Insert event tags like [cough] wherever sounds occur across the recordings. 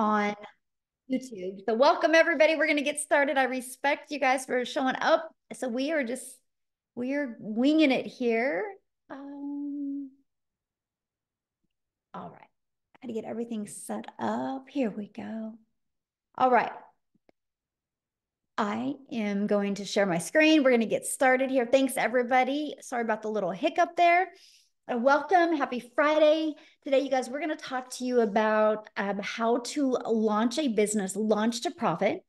on YouTube. So welcome everybody. We're going to get started. I respect you guys for showing up. So we are just, we are winging it here. Um, all right. How to get everything set up. Here we go. All right. I am going to share my screen. We're going to get started here. Thanks everybody. Sorry about the little hiccup there. Uh, welcome. Happy Friday. Today, you guys, we're going to talk to you about um, how to launch a business, launch to profit,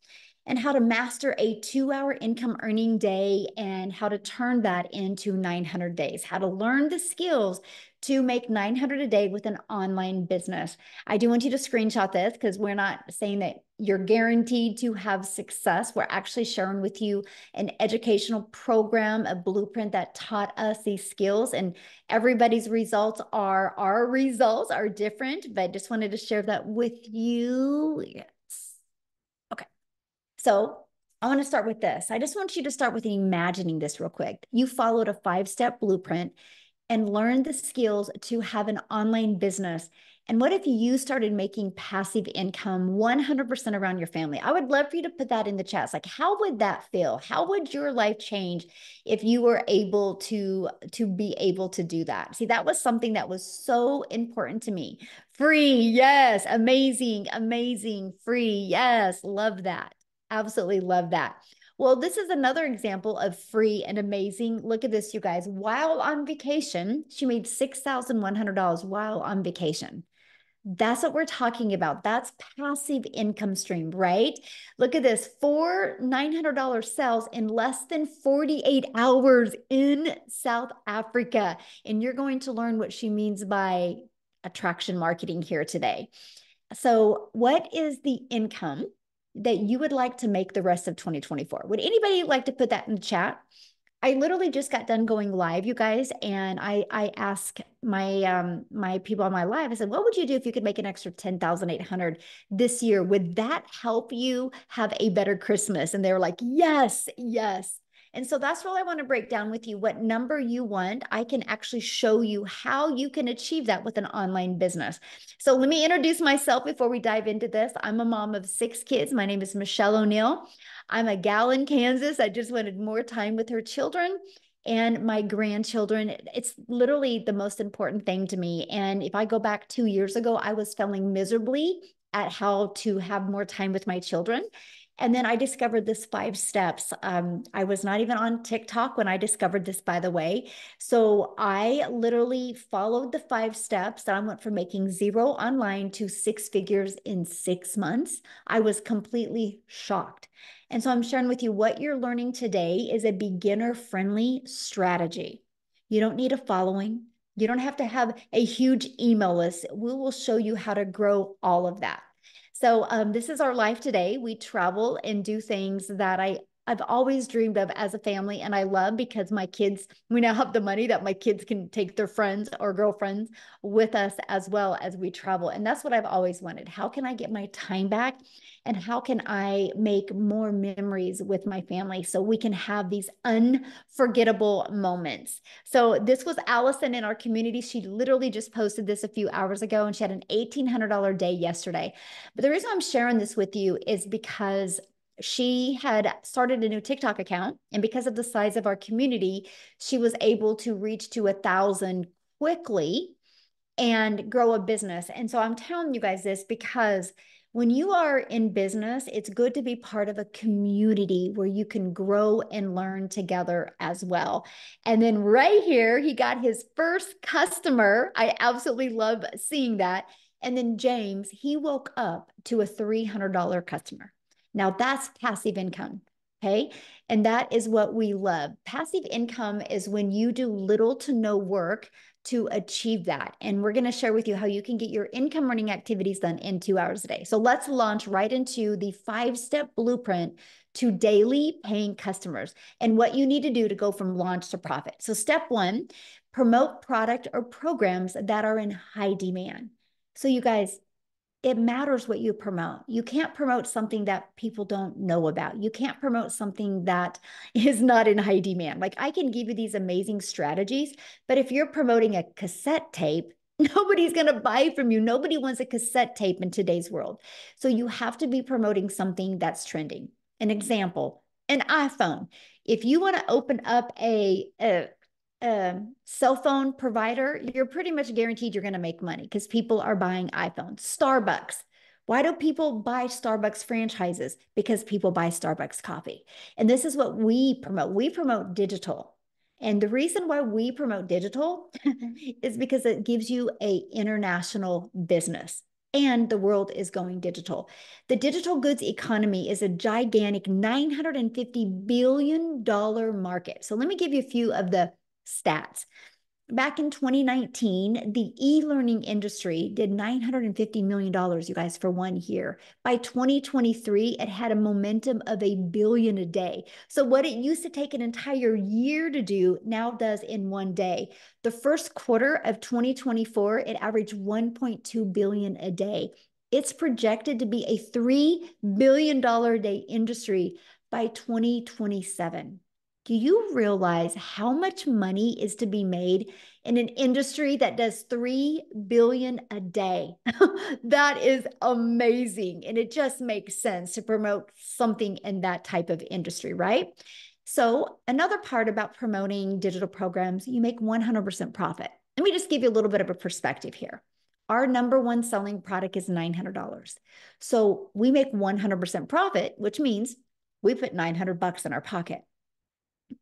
and how to master a two hour income earning day and how to turn that into 900 days, how to learn the skills to make 900 a day with an online business. I do want you to screenshot this because we're not saying that you're guaranteed to have success. We're actually sharing with you an educational program, a blueprint that taught us these skills and everybody's results are our results are different, but I just wanted to share that with you. Yes. Okay. So I want to start with this. I just want you to start with imagining this real quick. You followed a five step blueprint and learn the skills to have an online business. And what if you started making passive income 100% around your family? I would love for you to put that in the chats. Like, how would that feel? How would your life change if you were able to, to be able to do that? See, that was something that was so important to me. Free, yes, amazing, amazing, free, yes, love that. Absolutely love that. Well, this is another example of free and amazing. Look at this, you guys. While on vacation, she made $6,100 while on vacation. That's what we're talking about. That's passive income stream, right? Look at this four $900 sales in less than 48 hours in South Africa. And you're going to learn what she means by attraction marketing here today. So, what is the income that you would like to make the rest of 2024. Would anybody like to put that in the chat? I literally just got done going live, you guys, and I I asked my um my people on my live. I said, "What would you do if you could make an extra ten thousand eight hundred this year? Would that help you have a better Christmas?" And they were like, "Yes, yes." And so that's what I want to break down with you. What number you want, I can actually show you how you can achieve that with an online business. So let me introduce myself before we dive into this. I'm a mom of six kids. My name is Michelle O'Neill. I'm a gal in Kansas. I just wanted more time with her children and my grandchildren. It's literally the most important thing to me. And if I go back two years ago, I was failing miserably at how to have more time with my children. And then I discovered this five steps. Um, I was not even on TikTok when I discovered this, by the way. So I literally followed the five steps that I went from making zero online to six figures in six months. I was completely shocked. And so I'm sharing with you what you're learning today is a beginner friendly strategy. You don't need a following. You don't have to have a huge email list. We will show you how to grow all of that. So um, this is our life today. We travel and do things that I I've always dreamed of as a family and I love because my kids we now have the money that my kids can take their friends or girlfriends with us as well as we travel and that's what I've always wanted. How can I get my time back and how can I make more memories with my family so we can have these unforgettable moments. So this was Allison in our community. She literally just posted this a few hours ago and she had an $1,800 day yesterday. But the reason I'm sharing this with you is because she had started a new TikTok account. And because of the size of our community, she was able to reach to a thousand quickly and grow a business. And so I'm telling you guys this because when you are in business, it's good to be part of a community where you can grow and learn together as well. And then right here, he got his first customer. I absolutely love seeing that. And then James, he woke up to a $300 customer. Now that's passive income. Okay. And that is what we love. Passive income is when you do little to no work to achieve that. And we're going to share with you how you can get your income earning activities done in two hours a day. So let's launch right into the five step blueprint to daily paying customers and what you need to do to go from launch to profit. So, step one, promote product or programs that are in high demand. So, you guys, it matters what you promote. You can't promote something that people don't know about. You can't promote something that [laughs] is not in high demand. Like I can give you these amazing strategies, but if you're promoting a cassette tape, [laughs] Nobody's going to buy from you. Nobody wants a cassette tape in today's world. So you have to be promoting something that's trending. An example, an iPhone. If you want to open up a, a, a cell phone provider, you're pretty much guaranteed you're going to make money because people are buying iPhones. Starbucks. Why do people buy Starbucks franchises? Because people buy Starbucks coffee. And this is what we promote. We promote digital. And the reason why we promote digital [laughs] is because it gives you a international business and the world is going digital. The digital goods economy is a gigantic $950 billion market. So let me give you a few of the stats back in 2019, the e learning industry did $950 million, you guys, for one year. By 2023, it had a momentum of a billion a day. So, what it used to take an entire year to do now does in one day. The first quarter of 2024, it averaged 1.2 billion a day. It's projected to be a $3 billion a day industry by 2027 do you realize how much money is to be made in an industry that does 3 billion a day? [laughs] That is amazing and it just makes sense to promote something in that type of industry right? So another part about promoting digital programs you make 100% profit. Let me just give you a little bit of a perspective here. Our number one selling product is $900 so we make 100% profit which means we put 900 bucks in our pocket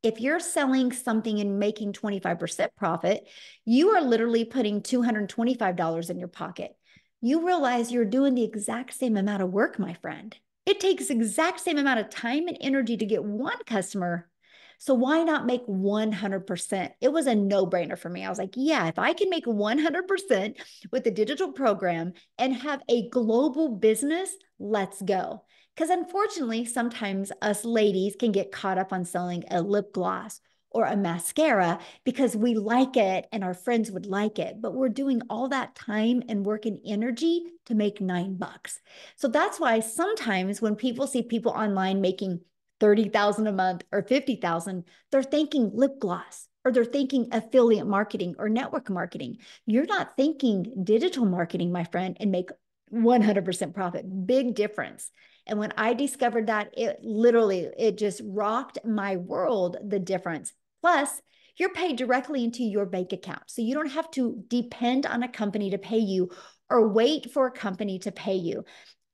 if you're selling something and making 25% profit, you are literally putting $225 in your pocket. You realize you're doing the exact same amount of work, my friend. It takes exact same amount of time and energy to get one customer. So why not make 100%? It was a no-brainer for me. I was like, yeah, if I can make 100% with the digital program and have a global business, let's go. Because unfortunately, sometimes us ladies can get caught up on selling a lip gloss or a mascara because we like it and our friends would like it. But we're doing all that time and work and energy to make nine bucks. So that's why sometimes when people see people online making 30,000 a month or 50,000, they're thinking lip gloss or they're thinking affiliate marketing or network marketing. You're not thinking digital marketing, my friend, and make 100% profit. Big difference. And when I discovered that, it literally, it just rocked my world, the difference. Plus, you're paid directly into your bank account. So you don't have to depend on a company to pay you or wait for a company to pay you.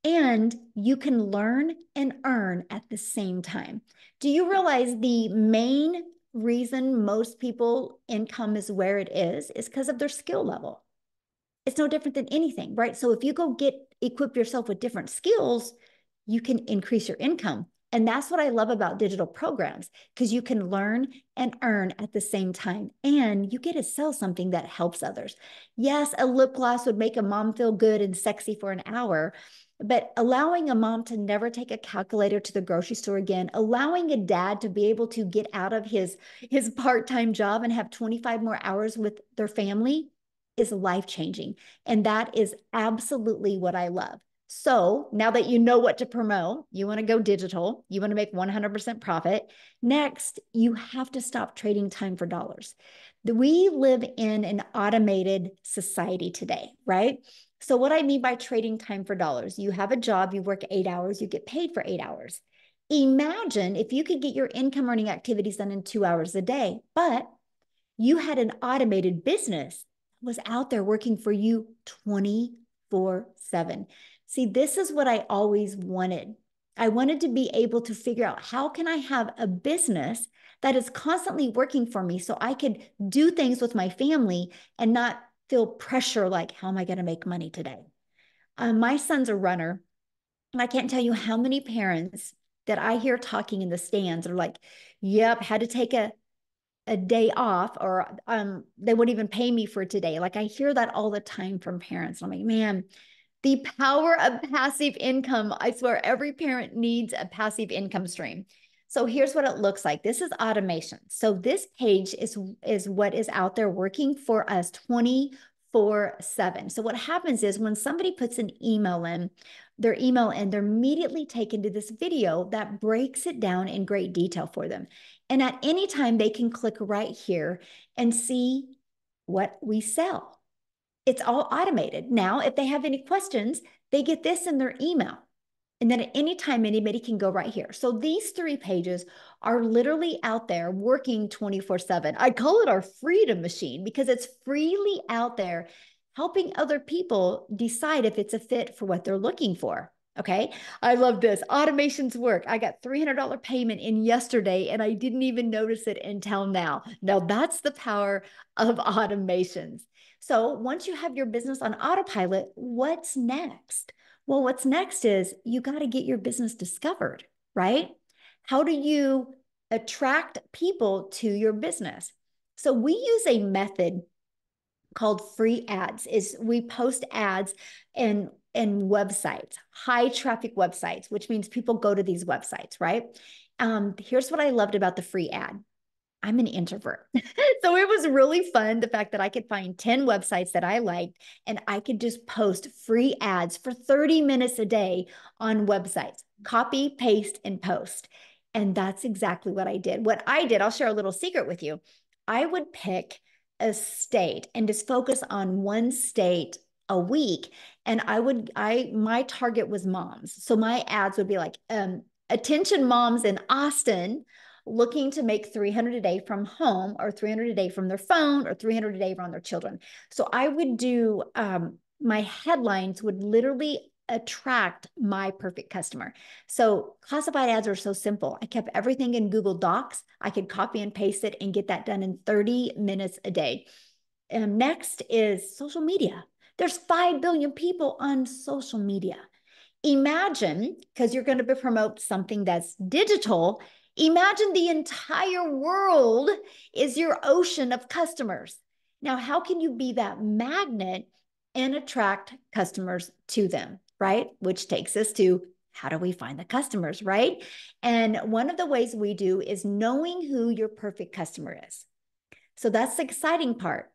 And you can learn and earn at the same time. Do you realize the main reason most people income is where it is is because of their skill level? It's no different than anything, right? So if you go get equip yourself with different skills, you can increase your income. And that's what I love about digital programs because you can learn and earn at the same time. And you get to sell something that helps others. Yes, a lip gloss would make a mom feel good and sexy for an hour, but allowing a mom to never take a calculator to the grocery store again, allowing a dad to be able to get out of his, his part time job and have 25 more hours with their family is life changing. And that is absolutely what I love. So now that you know what to promote, you want to go digital, you want to make 100% profit. Next, you have to stop trading time for dollars. We live in an automated society today, right? So, what I mean by trading time for dollars, you have a job, you work eight hours, you get paid for eight hours. Imagine if you could get your income earning activities done in two hours a day, but you had an automated business was out there working for you 24 7. See, this is what I always wanted. I wanted to be able to figure out how can I have a business that is constantly working for me so I could do things with my family and not feel pressure like, how am I going to make money today? Uh, my son's a runner. And I can't tell you how many parents that I hear talking in the stands are like, yep, had to take a, a day off or um, they wouldn't even pay me for today. Like I hear that all the time from parents. I'm like, man, the power of passive income. I swear every parent needs a passive income stream. So here's what it looks like. This is automation. So this page is, is what is out there working for us 24 seven. So what happens is when somebody puts an email in, their email and they're immediately taken to this video that breaks it down in great detail for them. And at any time they can click right here and see what we sell. It's all automated. Now, if they have any questions, they get this in their email. And then at any time, anybody can go right here. So these three pages are literally out there working 24 7. I call it our freedom machine because it's freely out there helping other people decide if it's a fit for what they're looking for. Okay. I love this. Automations work. I got $300 payment in yesterday and I didn't even notice it until now. Now that's the power of automations. So once you have your business on autopilot, what's next? Well, what's next is you got to get your business discovered, right? How do you attract people to your business? So we use a method called free ads is we post ads in in websites high traffic websites which means people go to these websites right um, here's what i loved about the free ad I'm an introvert. [laughs] so it was really fun the fact that I could find 10 websites that I liked and I could just post free ads for 30 minutes a day on websites, copy, paste, and post. And that's exactly what I did. What I did, I'll share a little secret with you. I would pick a state and just focus on one state a week and i would i my target was moms so my ads would be like um attention moms in austin looking to make 300 a day from home or 300 a day from their phone or 300 a day from their children. So I would do um, my headlines would literally attract my perfect customer. So classified ads are so simple. I kept everything in Google Docs. I could copy and paste it and get that done in 30 minutes a day. And next is social media. There's 5 billion people on social media. Imagine, because you're going to promote something that's digital, Imagine the entire world is your ocean of customers. Now, how can you be that magnet and attract customers to them, right? Which takes us to how do we find the customers, right? And one of the ways we do is knowing who your perfect customer is. So that's the exciting part.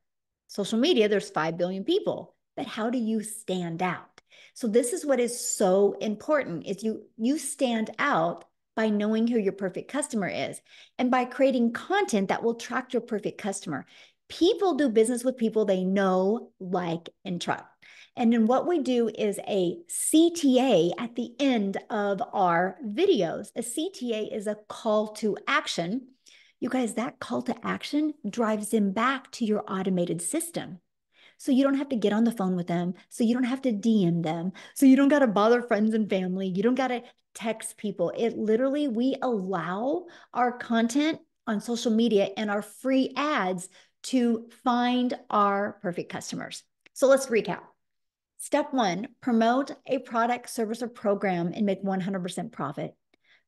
Social media, there's 5 billion people, but how do you stand out? So this is what is so important is you you stand out by knowing who your perfect customer is and by creating content that will attract your perfect customer. People do business with people they know, like, and trust. And then what we do is a CTA at the end of our videos. A CTA is a call to action. You guys, that call to action drives them back to your automated system. So you don't have to get on the phone with them. So you don't have to DM them. So you don't got to bother friends and family. You don't got to text people. It literally, we allow our content on social media and our free ads to find our perfect customers. So let's recap. Step one, promote a product, service, or program and make 100% profit.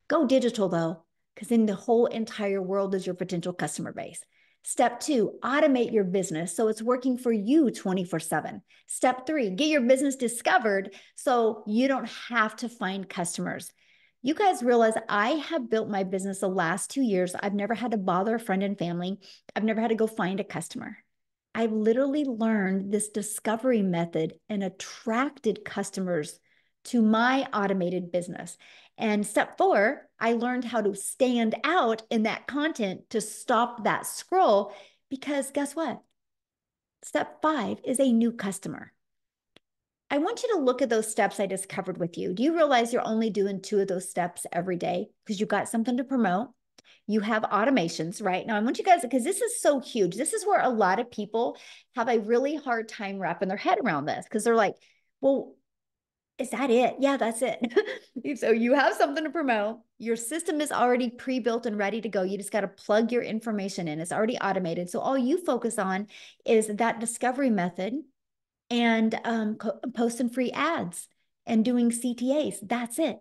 Go digital though, because then the whole entire world is your potential customer base. Step two, automate your business so it's working for you 24 7. Step three, get your business discovered so you don't have to find customers. You guys realize I have built my business the last two years. I've never had to bother a friend and family, I've never had to go find a customer. I've literally learned this discovery method and attracted customers to my automated business. And step four, I learned how to stand out in that content to stop that scroll because guess what? Step five is a new customer. I want you to look at those steps I just covered with you. Do you realize you're only doing two of those steps every day because you've got something to promote? You have automations, right? Now, I want you guys, because this is so huge. This is where a lot of people have a really hard time wrapping their head around this because they're like, well, is that it? Yeah, that's it. [laughs] so you have something to promote. Your system is already pre-built and ready to go. You just got to plug your information in. It's already automated. So all you focus on is that discovery method and um, posting free ads and doing CTAs. That's it.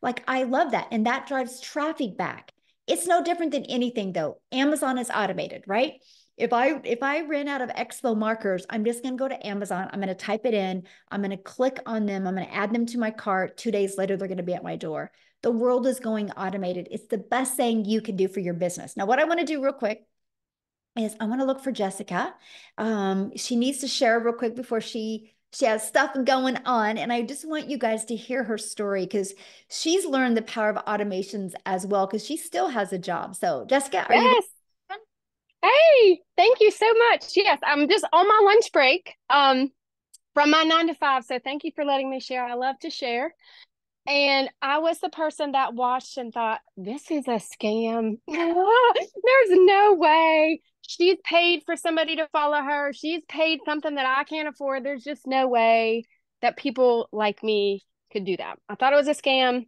Like I love that. And that drives traffic back. It's no different than anything though. Amazon is automated, right? If I if I ran out of expo markers, I'm just going to go to Amazon. I'm going to type it in. I'm going to click on them. I'm going to add them to my cart. 2 days later they're going to be at my door. The world is going automated. It's the best thing you can do for your business. Now what I want to do real quick is I want to look for Jessica. Um, she needs to share real quick before she she has stuff going on and i just want you guys to hear her story because she's learned the power of automations as well because she still has a job so jessica are yes. you Hey, thank you so much. Yes, I'm just on my lunch break um, from my nine to five. So thank you for letting me share. I love to share. And I was the person that watched and thought, this is a scam. [laughs] There's no way. She's paid for somebody to follow her. She's paid something that I can't afford. There's just no way that people like me could do that. I thought it was a scam.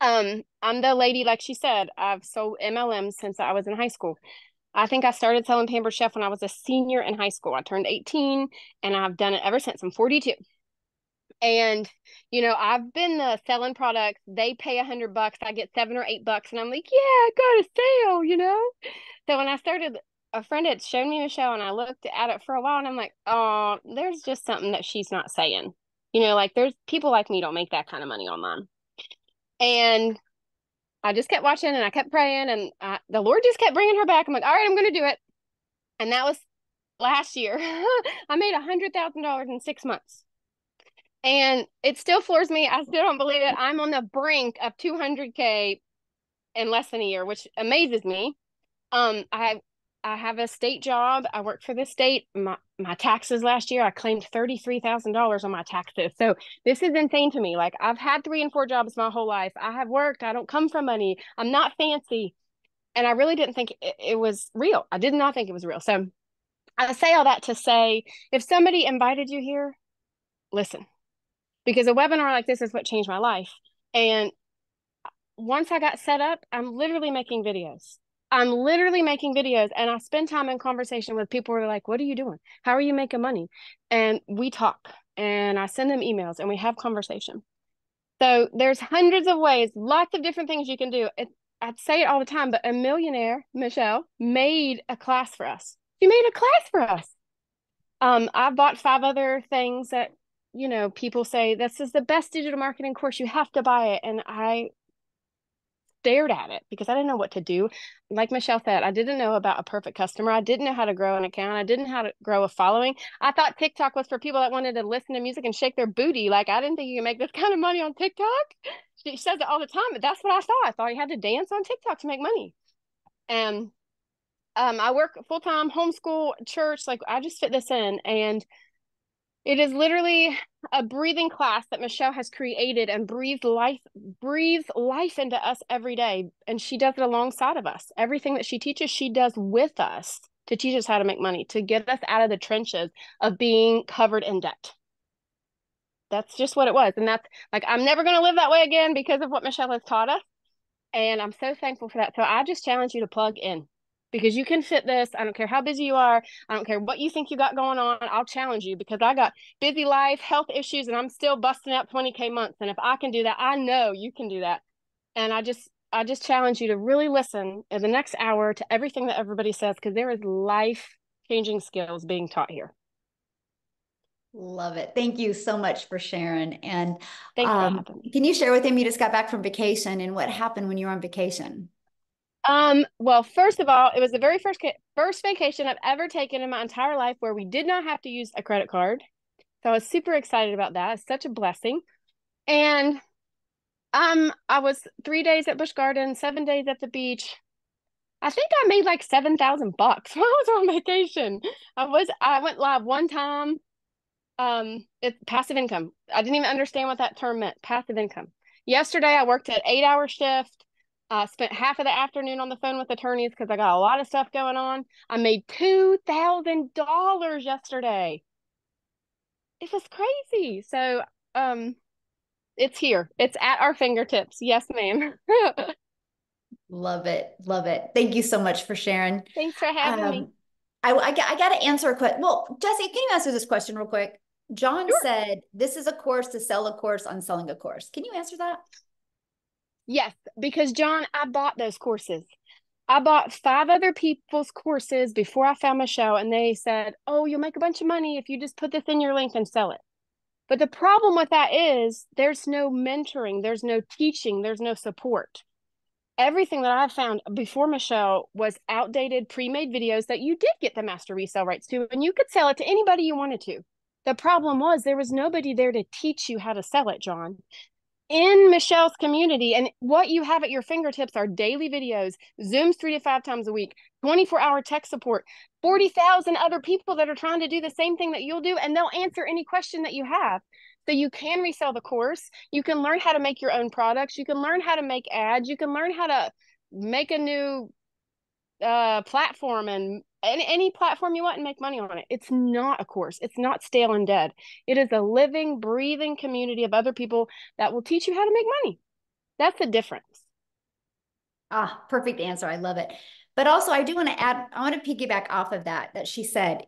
Um, I'm the lady, like she said, I've sold MLMs since I was in high school. I think I started selling Pampered Chef when I was a senior in high school. I turned 18 and I've done it ever since. I'm 42. And, you know, I've been uh, selling products. They pay a hundred bucks. I get seven or eight bucks. And I'm like, yeah, got a sale, you know? So when I started, a friend had shown me Michelle and I looked at it for a while and I'm like, oh, there's just something that she's not saying. You know, like there's people like me don't make that kind of money online. And I just kept watching and I kept praying and I, the Lord just kept bringing her back. I'm like, all right, I'm going to do it. And that was last year. [laughs] I made a hundred thousand dollars in six months and it still floors me. I still don't believe it. I'm on the brink of 200k in less than a year, which amazes me. Um, I I have a state job. I work for the state. My my taxes last year, I claimed thirty three thousand dollars on my taxes. So this is insane to me. Like I've had three and four jobs my whole life. I have worked. I don't come from money. I'm not fancy, and I really didn't think it, it was real. I did not think it was real. So I say all that to say, if somebody invited you here, listen because a webinar like this is what changed my life. And once I got set up, I'm literally making videos. I'm literally making videos and I spend time in conversation with people who are like, what are you doing? How are you making money? And we talk and I send them emails and we have conversation. So there's hundreds of ways, lots of different things you can do. It, I'd say it all the time, but a millionaire, Michelle, made a class for us. She made a class for us. Um, I bought five other things that you know, people say this is the best digital marketing course, you have to buy it. And I stared at it because I didn't know what to do. Like Michelle said, I didn't know about a perfect customer. I didn't know how to grow an account. I didn't know how to grow a following. I thought TikTok was for people that wanted to listen to music and shake their booty. Like I didn't think you could make this [laughs] kind of money on TikTok. She says it all the time, but that's what I thought. I thought you had to dance on TikTok to make money. And um, I work full time, homeschool, church. Like I just fit this in, and it is literally a breathing class that Michelle has created and breathed life, breathes life into us every day. And she does it alongside of us. Everything that she teaches, she does with us to teach us how to make money, to get us out of the trenches of being covered in debt. That's just what it was. And that's like, I'm never going to live that way again because of what Michelle has taught us. And I'm so thankful for that. So I just challenge you to plug in because you can fit this. I don't care how busy you are. I don't care what you think you got going on. I'll challenge you because I got busy life, health issues, and I'm still busting out 20K months. And if I can do that, I know you can do that. And I just, I just challenge you to really listen in the next hour to everything that everybody says because there is life changing skills being taught here. Love it. Thank you so much for sharing. And um, can you share with him you just got back from vacation and what happened when you were on vacation? Um, well, first of all, it was the very first first vacation I've ever taken in my entire life where we did not have to use a credit card. So I was super excited about that. It's such a blessing. And um, I was three days at Busch Garden, seven days at the beach. I think I made like seven thousand bucks [laughs] while I was on vacation. I was I went live one time. Um, it's passive income. I didn't even understand what that term meant. Passive income. Yesterday I worked an eight hour shift. I spent half of the afternoon on the phone with attorneys because I got a lot of stuff going on. I made two thousand dollars yesterday. It was crazy. So, um, it's here. It's at our fingertips. Yes, ma'am. [laughs] love it. Love it. Thank you so much for sharing. Thanks for having um, me. I, I, I got to answer a quick. Well, Jesse, can you answer this question real quick? John sure. said, This is a course to sell a course on selling a course. Can you answer that? Yes, because John, I bought those courses. I bought five other people's courses before I found Michelle, and they said, Oh, you'll make a bunch of money if you just put this in your link and sell it. But the problem with that is there's no mentoring, there's no teaching, there's no support. Everything that I found before Michelle was outdated, pre made videos that you did get the master resale rights to, and you could sell it to anybody you wanted to. The problem was there was nobody there to teach you how to sell it, John in Michelle's community. And what you have at your fingertips are daily videos, Zooms three to five times a week, 24 hour tech support, 40,000 other people that are trying to do the same thing that you'll do, and they'll answer any question that you have. So you can resell the course. You can learn how to make your own products. You can learn how to make ads. You can learn how to make a new uh, platform and any, any platform you want and make money on it. It's not a course. It's not stale and dead. It is a living, breathing community of other people that will teach you how to make money. That's the difference. Ah, perfect answer. I love it. But also, I do want to add, I want to piggyback off of that, that she said,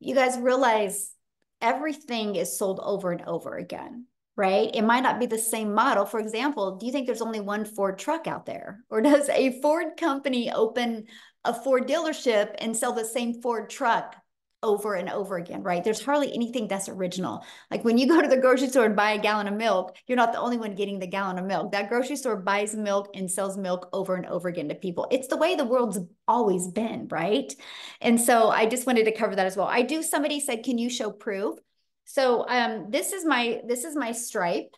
you guys realize everything is sold over and over again right? It might not be the same model. For example, do you think there's only one Ford truck out there? Or does a Ford company open a Ford dealership and sell the same Ford truck over and over again, right? There's hardly anything that's original. Like when you go to the grocery store and buy a gallon of milk, you're not the only one getting the gallon of milk. That grocery store buys milk and sells milk over and over again to people. It's the way the world's always been, right? And so I just wanted to cover that as well. I do, somebody said, can you show proof? So um, this is my, this is my stripe.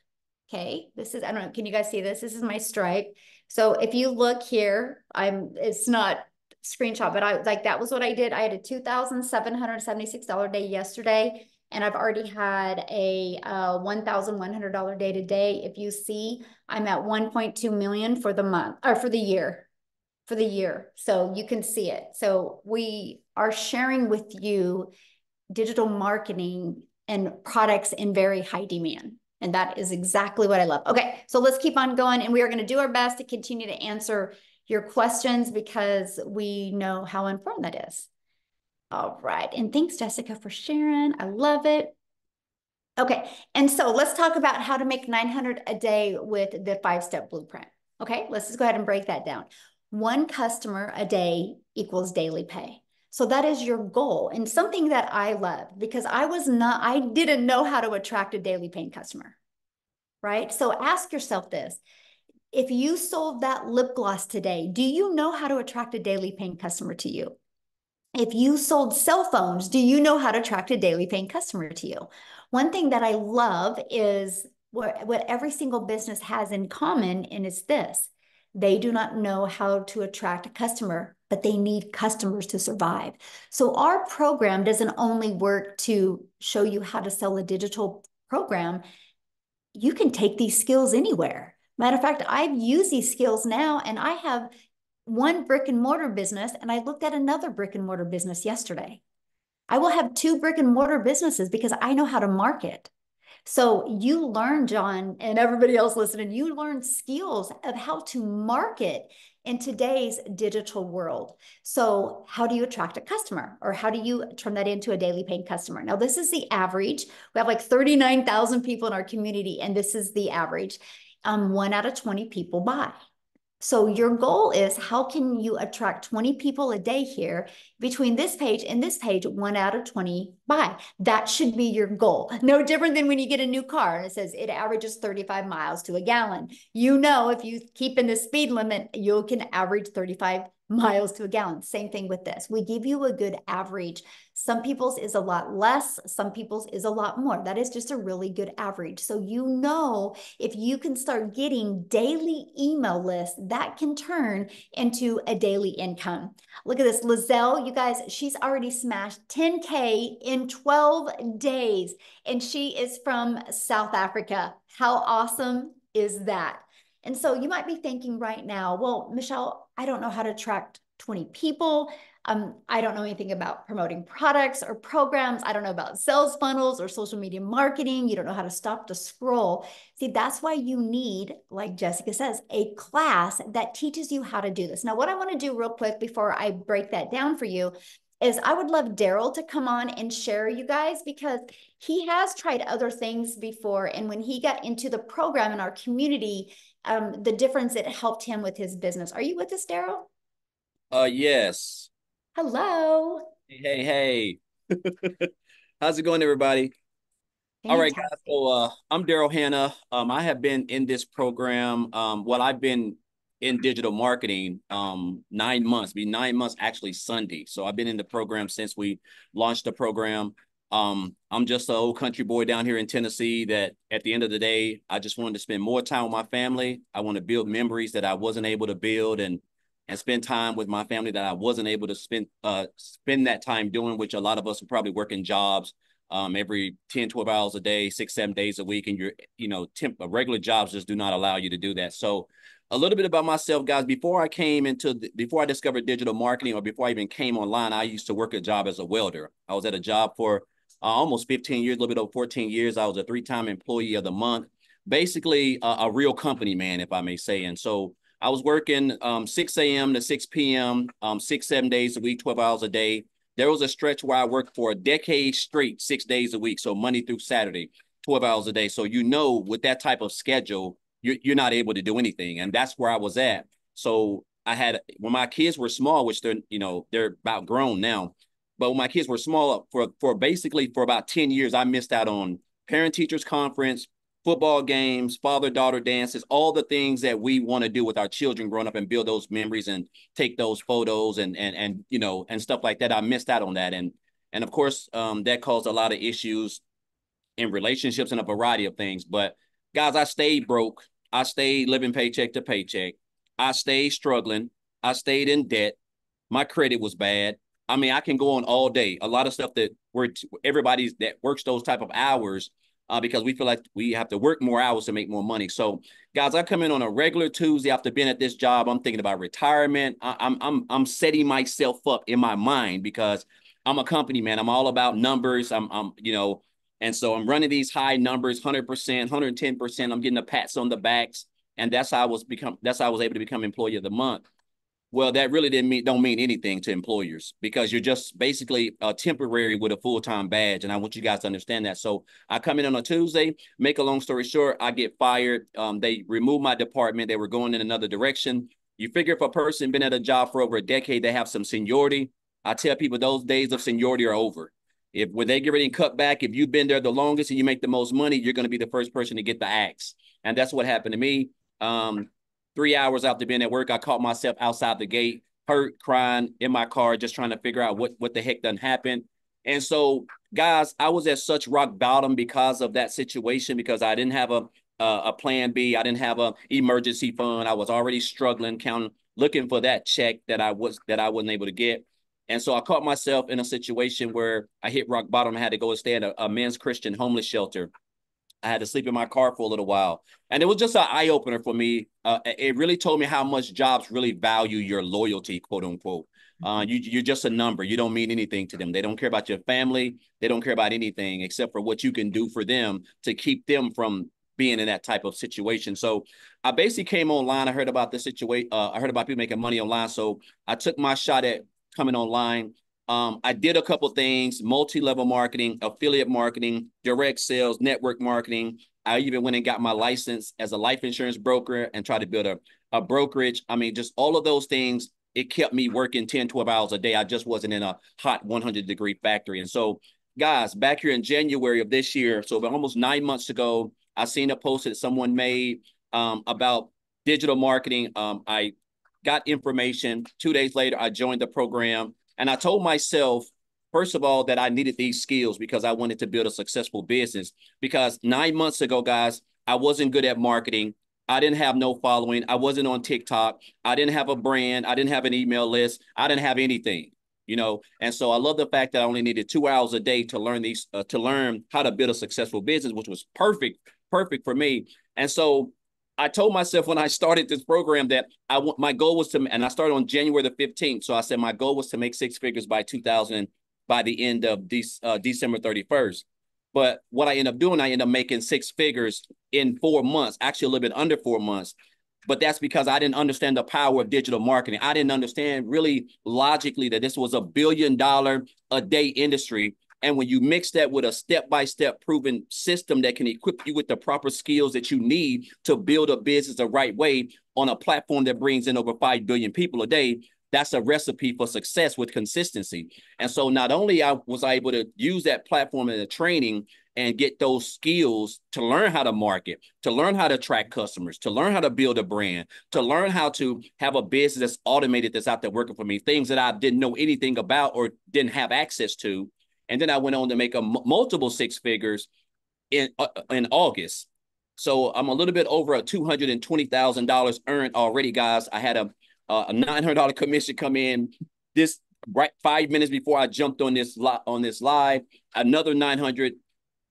Okay, this is, I don't know, can you guys see this? This is my stripe. So if you look here, I'm, it's not screenshot, but I like, that was what I did. I had a $2,776 day yesterday and I've already had a uh, $1,100 day today. If you see, I'm at 1.2 million for the month or for the year, for the year. So you can see it. So we are sharing with you digital marketing and products in very high demand. And that is exactly what I love. Okay, so let's keep on going. And we are going to do our best to continue to answer your questions because we know how important that is. All right. And thanks, Jessica, for sharing. I love it. Okay. And so let's talk about how to make 900 a day with the five step blueprint. Okay. Let's just go ahead and break that down. One customer a day equals daily pay. So that is your goal and something that I love because I was not, I didn't know how to attract a daily paying customer, right? So ask yourself this. If you sold that lip gloss today, do you know how to attract a daily paying customer to you? If you sold cell phones, do you know how to attract a daily paying customer to you? One thing that I love is what, what every single business has in common, and it's this they do not know how to attract a customer but they need customers to survive. So our program doesn't only work to show you how to sell a digital program. You can take these skills anywhere. Matter of fact, I've used these skills now and I have one brick and mortar business and I looked at another brick and mortar business yesterday. I will have two brick and mortar businesses because I know how to market. So you learn, John, and everybody else listening, you learn skills of how to market in today's digital world. So, how do you attract a customer or how do you turn that into a daily paying customer? Now, this is the average. We have like 39,000 people in our community, and this is the average. Um, one out of 20 people buy. So your goal is how can you attract 20 people a day here between this page and this page, one out of 20 buy. That should be your goal. No different than when you get a new car and it says it averages 35 miles to a gallon. You know, if you keep in the speed limit, you can average 35 miles to a gallon. Same thing with this. We give you a good average. Some people's is a lot less, some people's is a lot more. That is just a really good average. So you know if you can start getting daily email lists, that can turn into a daily income. Look at this. Lizelle, you guys, she's already smashed 10K in 12 days, and she is from South Africa. How awesome is that? And so you might be thinking right now, well, Michelle, I don't know how to attract 20 people. Um, I don't know anything about promoting products or programs. I don't know about sales funnels or social media marketing. You don't know how to stop the scroll. See, that's why you need, like Jessica says, a class that teaches you how to do this. Now, what I want to do real quick before I break that down for you is I would love Daryl to come on and share you guys because he has tried other things before. And when he got into the program in our community, um, the difference it helped him with his business. Are you with us, Daryl? Uh, yes. Hello. Hey, hey, hey. [laughs] How's it going, everybody? Fantastic. All right, guys. So uh, I'm Daryl Hanna. Um, I have been in this program. Um, well, I've been in digital marketing um nine months. Be nine months actually Sunday. So I've been in the program since we launched the program. Um, I'm just an old country boy down here in Tennessee that at the end of the day, I just wanted to spend more time with my family. I want to build memories that I wasn't able to build and and spend time with my family that I wasn't able to spend uh spend that time doing, which a lot of us are probably working jobs um every 10, 12 hours a day, six, seven days a week. And you're, you know, temp regular jobs just do not allow you to do that. So a little bit about myself, guys. Before I came into, the, before I discovered digital marketing, or before I even came online, I used to work a job as a welder. I was at a job for uh, almost 15 years, a little bit over 14 years. I was a three-time employee of the month, basically a, a, real company man, if I may say. And so I was working um, 6 a.m. to 6 p.m., um, six, seven days a week, 12 hours a day. There was a stretch where I worked for a decade straight, six days a week, so Monday through Saturday, 12 hours a day. So you know, with that type of schedule, you're, you're not able to do anything. And that's where I was at. So I had, when my kids were small, which they're, you know, they're about grown now, but when my kids were small, for for basically for about 10 years, I missed out on parent teachers conference, football games, father daughter dances, all the things that we want to do with our children growing up and build those memories and take those photos and and and you know and stuff like that. I missed out on that, and and of course um, that caused a lot of issues in relationships and a variety of things. But guys, I stayed broke. I stayed living paycheck to paycheck. I stayed struggling. I stayed in debt. My credit was bad. I mean, I can go on all day. A lot of stuff that we're everybody's that works those type of hours uh, because we feel like we have to work more hours to make more money. So, guys, I come in on a regular Tuesday after being at this job. I'm thinking about retirement. I, I'm I'm I'm setting myself up in my mind because I'm a company man. I'm all about numbers. I'm I'm you know, and so I'm running these high numbers, hundred percent, hundred ten percent. I'm getting the pats on the backs, and that's how I was become. That's how I was able to become employee of the month. Well, that really didn't mean don't mean anything to employers because you're just basically a temporary with a full time badge, and I want you guys to understand that. So I come in on a Tuesday. Make a long story short, I get fired. Um, they remove my department. They were going in another direction. You figure if a person been at a job for over a decade, they have some seniority. I tell people those days of seniority are over. If when they get ready and cut back, if you've been there the longest and you make the most money, you're going to be the first person to get the axe. And that's what happened to me. Um, three hours after being at work, I caught myself outside the gate, hurt, crying in my car, just trying to figure out what, what the heck done happened. And so, guys, I was at such rock bottom because of that situation, because I didn't have a a, a plan B. I didn't have a emergency fund. I was already struggling, counting, looking for that check that I was that I wasn't able to get. And so I caught myself in a situation where I hit rock bottom. I had to go and stay at a, a men's Christian homeless shelter. I had to sleep in my car for a little while. And it was just an eye opener for me. Uh, it really told me how much jobs really value your loyalty, quote unquote. Uh, mm-hmm. you, you're just a number. You don't mean anything to them. They don't care about your family. They don't care about anything except for what you can do for them to keep them from being in that type of situation. So I basically came online. I heard about the situation. Uh, I heard about people making money online. So I took my shot at coming online. Um, I did a couple things, multi-level marketing, affiliate marketing, direct sales, network marketing. I even went and got my license as a life insurance broker and tried to build a, a brokerage. I mean, just all of those things, it kept me working 10, 12 hours a day. I just wasn't in a hot 100 degree factory. And so, guys, back here in January of this year, so almost nine months ago, I seen a post that someone made um, about digital marketing. Um, I got information. Two days later, I joined the program. And I told myself, first of all, that I needed these skills because I wanted to build a successful business. Because nine months ago, guys, I wasn't good at marketing. I didn't have no following. I wasn't on TikTok. I didn't have a brand. I didn't have an email list. I didn't have anything, you know. And so I love the fact that I only needed two hours a day to learn these, uh, to learn how to build a successful business, which was perfect, perfect for me. And so I told myself when I started this program that I want my goal was to, and I started on January the 15th. So I said my goal was to make six figures by 2000, by the end of De- uh, December 31st. But what I end up doing, I end up making six figures in four months, actually a little bit under four months. But that's because I didn't understand the power of digital marketing. I didn't understand really logically that this was a billion dollar a day industry and when you mix that with a step by step proven system that can equip you with the proper skills that you need to build a business the right way on a platform that brings in over 5 billion people a day, that's a recipe for success with consistency. And so not only I was I able to use that platform in the training and get those skills to learn how to market, to learn how to attract customers, to learn how to build a brand, to learn how to have a business that's automated that's out there working for me, things that I didn't know anything about or didn't have access to and then I went on to make a m- multiple six figures in uh, in August. So I'm a little bit over a two hundred and twenty thousand dollars earned already, guys. I had a a nine hundred dollar commission come in this right five minutes before I jumped on this li- on this live. Another nine hundred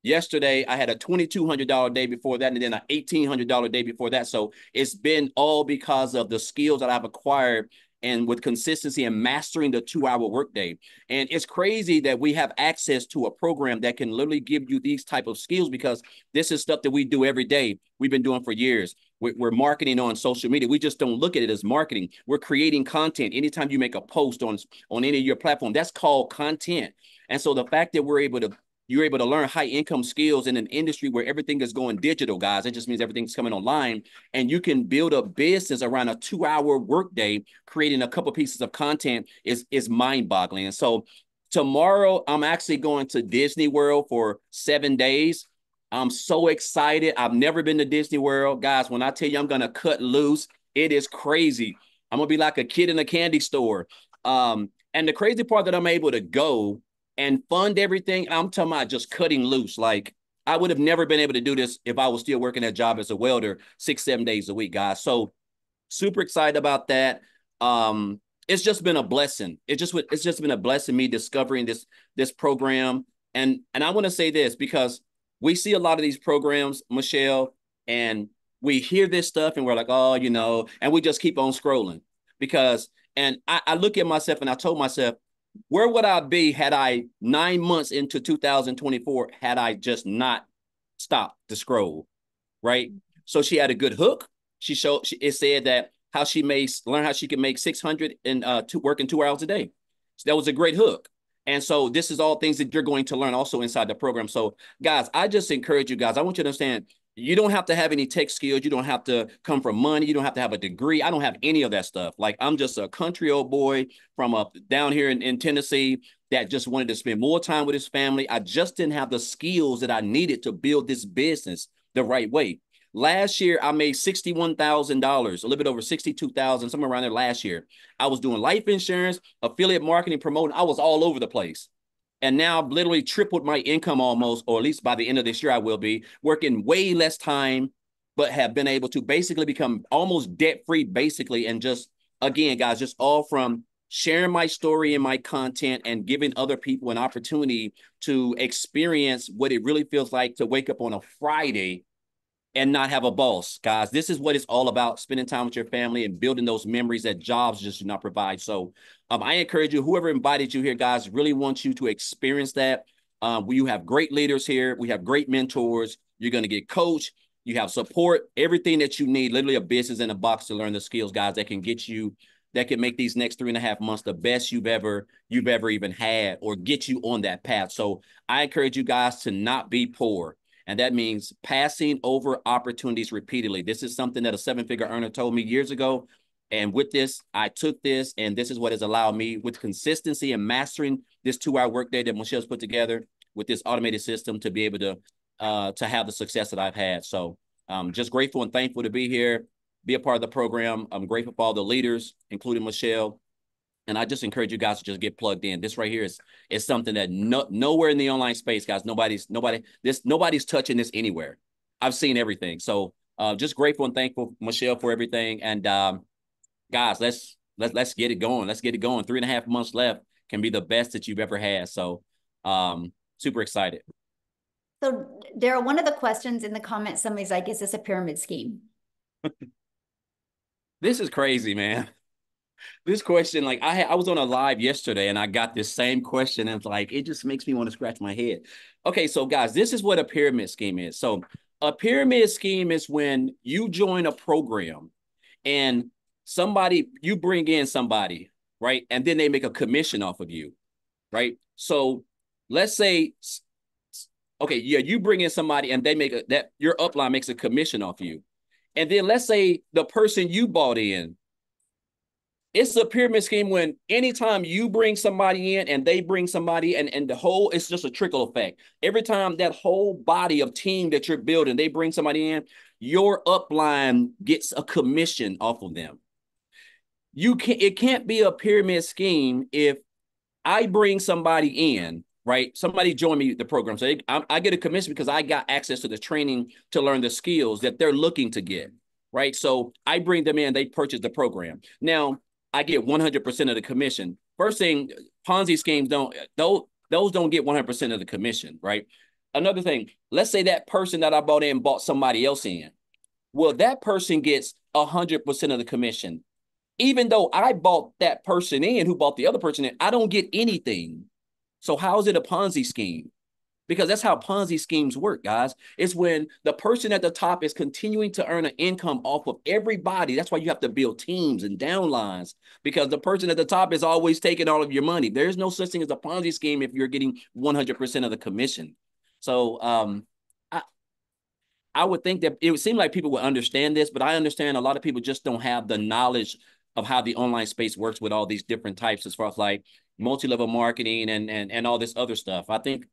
yesterday. I had a twenty two hundred dollar day before that, and then an eighteen hundred dollar day before that. So it's been all because of the skills that I've acquired and with consistency and mastering the two hour workday. And it's crazy that we have access to a program that can literally give you these type of skills because this is stuff that we do every day. We've been doing for years. We're marketing on social media. We just don't look at it as marketing. We're creating content. Anytime you make a post on, on any of your platform, that's called content. And so the fact that we're able to you're able to learn high income skills in an industry where everything is going digital, guys. It just means everything's coming online. And you can build a business around a two hour workday, creating a couple pieces of content is, is mind boggling. And so tomorrow, I'm actually going to Disney World for seven days. I'm so excited. I've never been to Disney World. Guys, when I tell you I'm going to cut loose, it is crazy. I'm going to be like a kid in a candy store. Um, and the crazy part that I'm able to go and fund everything. I'm talking about just cutting loose. Like I would have never been able to do this if I was still working that job as a welder six, seven days a week, guys. So super excited about that. Um, it's just been a blessing. It just it's just been a blessing me discovering this this program. And and I want to say this because we see a lot of these programs, Michelle, and we hear this stuff and we're like, oh, you know, and we just keep on scrolling because and I, I look at myself and I told myself, where would I be had I nine months into 2024 had I just not stopped the scroll, right? So she had a good hook. She showed she, it said that how she makes learn how she can make 600 and uh working two hours a day. So that was a great hook. And so this is all things that you're going to learn also inside the program. So guys, I just encourage you guys. I want you to understand you don't have to have any tech skills. You don't have to come from money. You don't have to have a degree. I don't have any of that stuff. Like I'm just a country old boy from up down here in, in Tennessee that just wanted to spend more time with his family. I just didn't have the skills that I needed to build this business the right way. Last year, I made $61,000, a little bit over 62,000, somewhere around there last year. I was doing life insurance, affiliate marketing, promoting. I was all over the place. And now I've literally tripled my income almost, or at least by the end of this year, I will be working way less time, but have been able to basically become almost debt free, basically. And just again, guys, just all from sharing my story and my content and giving other people an opportunity to experience what it really feels like to wake up on a Friday and not have a boss, guys. This is what it's all about spending time with your family and building those memories that jobs just do not provide. So, um, I encourage you, whoever invited you here, guys, really wants you to experience that. Um, we have great leaders here, we have great mentors. You're going to get coached, you have support, everything that you need, literally a business in a box to learn the skills, guys, that can get you that can make these next three and a half months the best you've ever you've ever even had or get you on that path. So I encourage you guys to not be poor. And that means passing over opportunities repeatedly. This is something that a seven figure earner told me years ago. And with this, I took this, and this is what has allowed me with consistency and mastering this two hour workday that Michelle's put together with this automated system to be able to uh, to have the success that I've had. So I'm um, just grateful and thankful to be here, be a part of the program. I'm grateful for all the leaders, including Michelle, and I just encourage you guys to just get plugged in. This right here is is something that no nowhere in the online space, guys. Nobody's nobody this nobody's touching this anywhere. I've seen everything. So uh, just grateful and thankful, Michelle, for everything. And um, guys, let's let's let's get it going. Let's get it going. Three and a half months left can be the best that you've ever had. So um, super excited. So Daryl, one of the questions in the comments, somebody's like, "Is this a pyramid scheme?" [laughs] this is crazy, man this question, like I I was on a live yesterday and I got this same question, and like it just makes me want to scratch my head. Okay, so guys, this is what a pyramid scheme is. So a pyramid scheme is when you join a program and somebody you bring in somebody, right? And then they make a commission off of you, right? So let's say okay, yeah, you bring in somebody and they make a that your upline makes a commission off you. And then let's say the person you bought in it's a pyramid scheme when anytime you bring somebody in and they bring somebody and, and the whole it's just a trickle effect every time that whole body of team that you're building they bring somebody in your upline gets a commission off of them you can it can't be a pyramid scheme if i bring somebody in right? Somebody join me the program. So they, I, I get a commission because I got access to the training to learn the skills that they're looking to get, right? So I bring them in, they purchase the program. Now I get 100% of the commission. First thing, Ponzi schemes don't, those, those don't get 100% of the commission, right? Another thing, let's say that person that I bought in bought somebody else in. Well, that person gets 100% of the commission. Even though I bought that person in who bought the other person in, I don't get anything. So how is it a Ponzi scheme? Because that's how Ponzi schemes work, guys. It's when the person at the top is continuing to earn an income off of everybody. That's why you have to build teams and downlines because the person at the top is always taking all of your money. There's no such thing as a Ponzi scheme if you're getting 100% of the commission. So um, I, I would think that it would seem like people would understand this, but I understand a lot of people just don't have the knowledge of how the online space works with all these different types as far as like multi-level marketing and and and all this other stuff. I think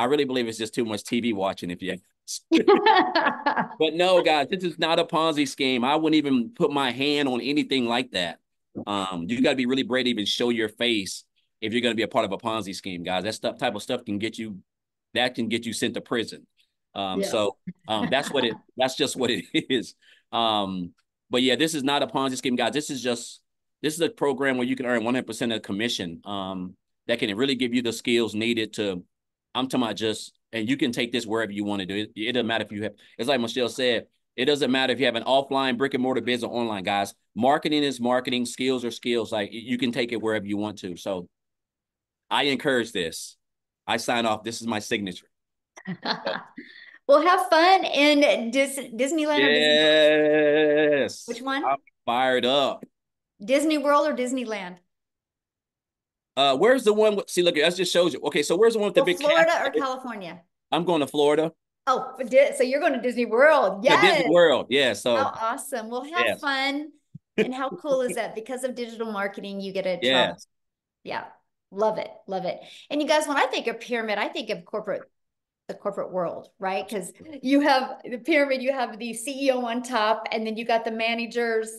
I really believe it's just too much TV watching if you [laughs] but no, guys, this is not a Ponzi scheme. I wouldn't even put my hand on anything like that. Um, you got to be really brave to even show your face if you're going to be a part of a Ponzi scheme, guys. That stuff type of stuff can get you that can get you sent to prison. Um, so um, that's what it that's just what it [laughs] is. Um, but yeah, this is not a Ponzi scheme, guys. This is just this is a program where you can earn 100% of commission um, that can really give you the skills needed to, I'm talking about just, and you can take this wherever you want to do it. It doesn't matter if you have, it's like Michelle said, it doesn't matter if you have an offline brick and mortar business or online, guys. Marketing is marketing, skills are skills. Like you can take it wherever you want to. So I encourage this. I sign off. This is my signature. [laughs] well, have fun in Dis- Disneyland. Yes. Which one? I'm fired up. Disney World or Disneyland? Uh, where's the one? With, see, look, that just shows you. Okay, so where's the one with the well, big? Florida or California? I'm going to Florida. Oh, so you're going to Disney World? Yes. Yeah, Disney World. Yeah. So how awesome! Well, have yes. fun. And how cool is that? Because of digital marketing, you get a [laughs] yes. Yeah, love it, love it. And you guys, when I think of pyramid, I think of corporate the corporate world, right? Because you have the pyramid, you have the CEO on top, and then you got the managers,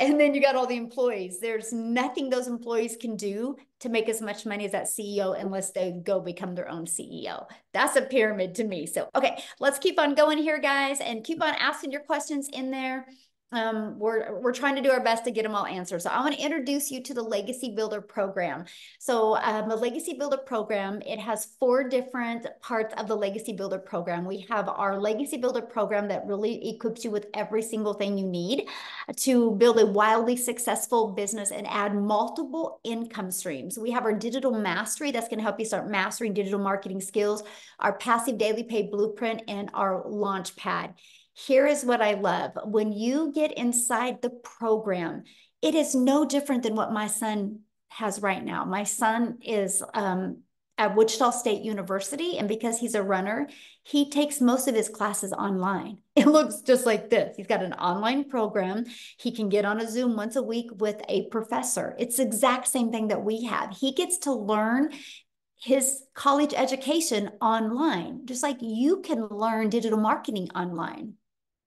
and then you got all the employees. There's nothing those employees can do to make as much money as that CEO unless they go become their own CEO. That's a pyramid to me. So, okay, let's keep on going here, guys, and keep on asking your questions in there um, we're we're trying to do our best to get them all answered. So I want to introduce you to the Legacy Builder program. So um, the Legacy Builder program it has four different parts of the Legacy Builder program. We have our Legacy Builder program that really equips you with every single thing you need to build a wildly successful business and add multiple income streams. We have our digital mastery that's going to help you start mastering digital marketing skills, our passive daily pay blueprint, and our launch pad. Here is what I love. When you get inside the program, it is no different than what my son has right now. My son is um, at Wichita State University, and because he's a runner, he takes most of his classes online. [laughs] It looks just like this. He's got an online program. He can get on a Zoom once a week with a professor. It's the exact same thing that we have. He gets to learn his college education online, just like you can learn digital marketing online.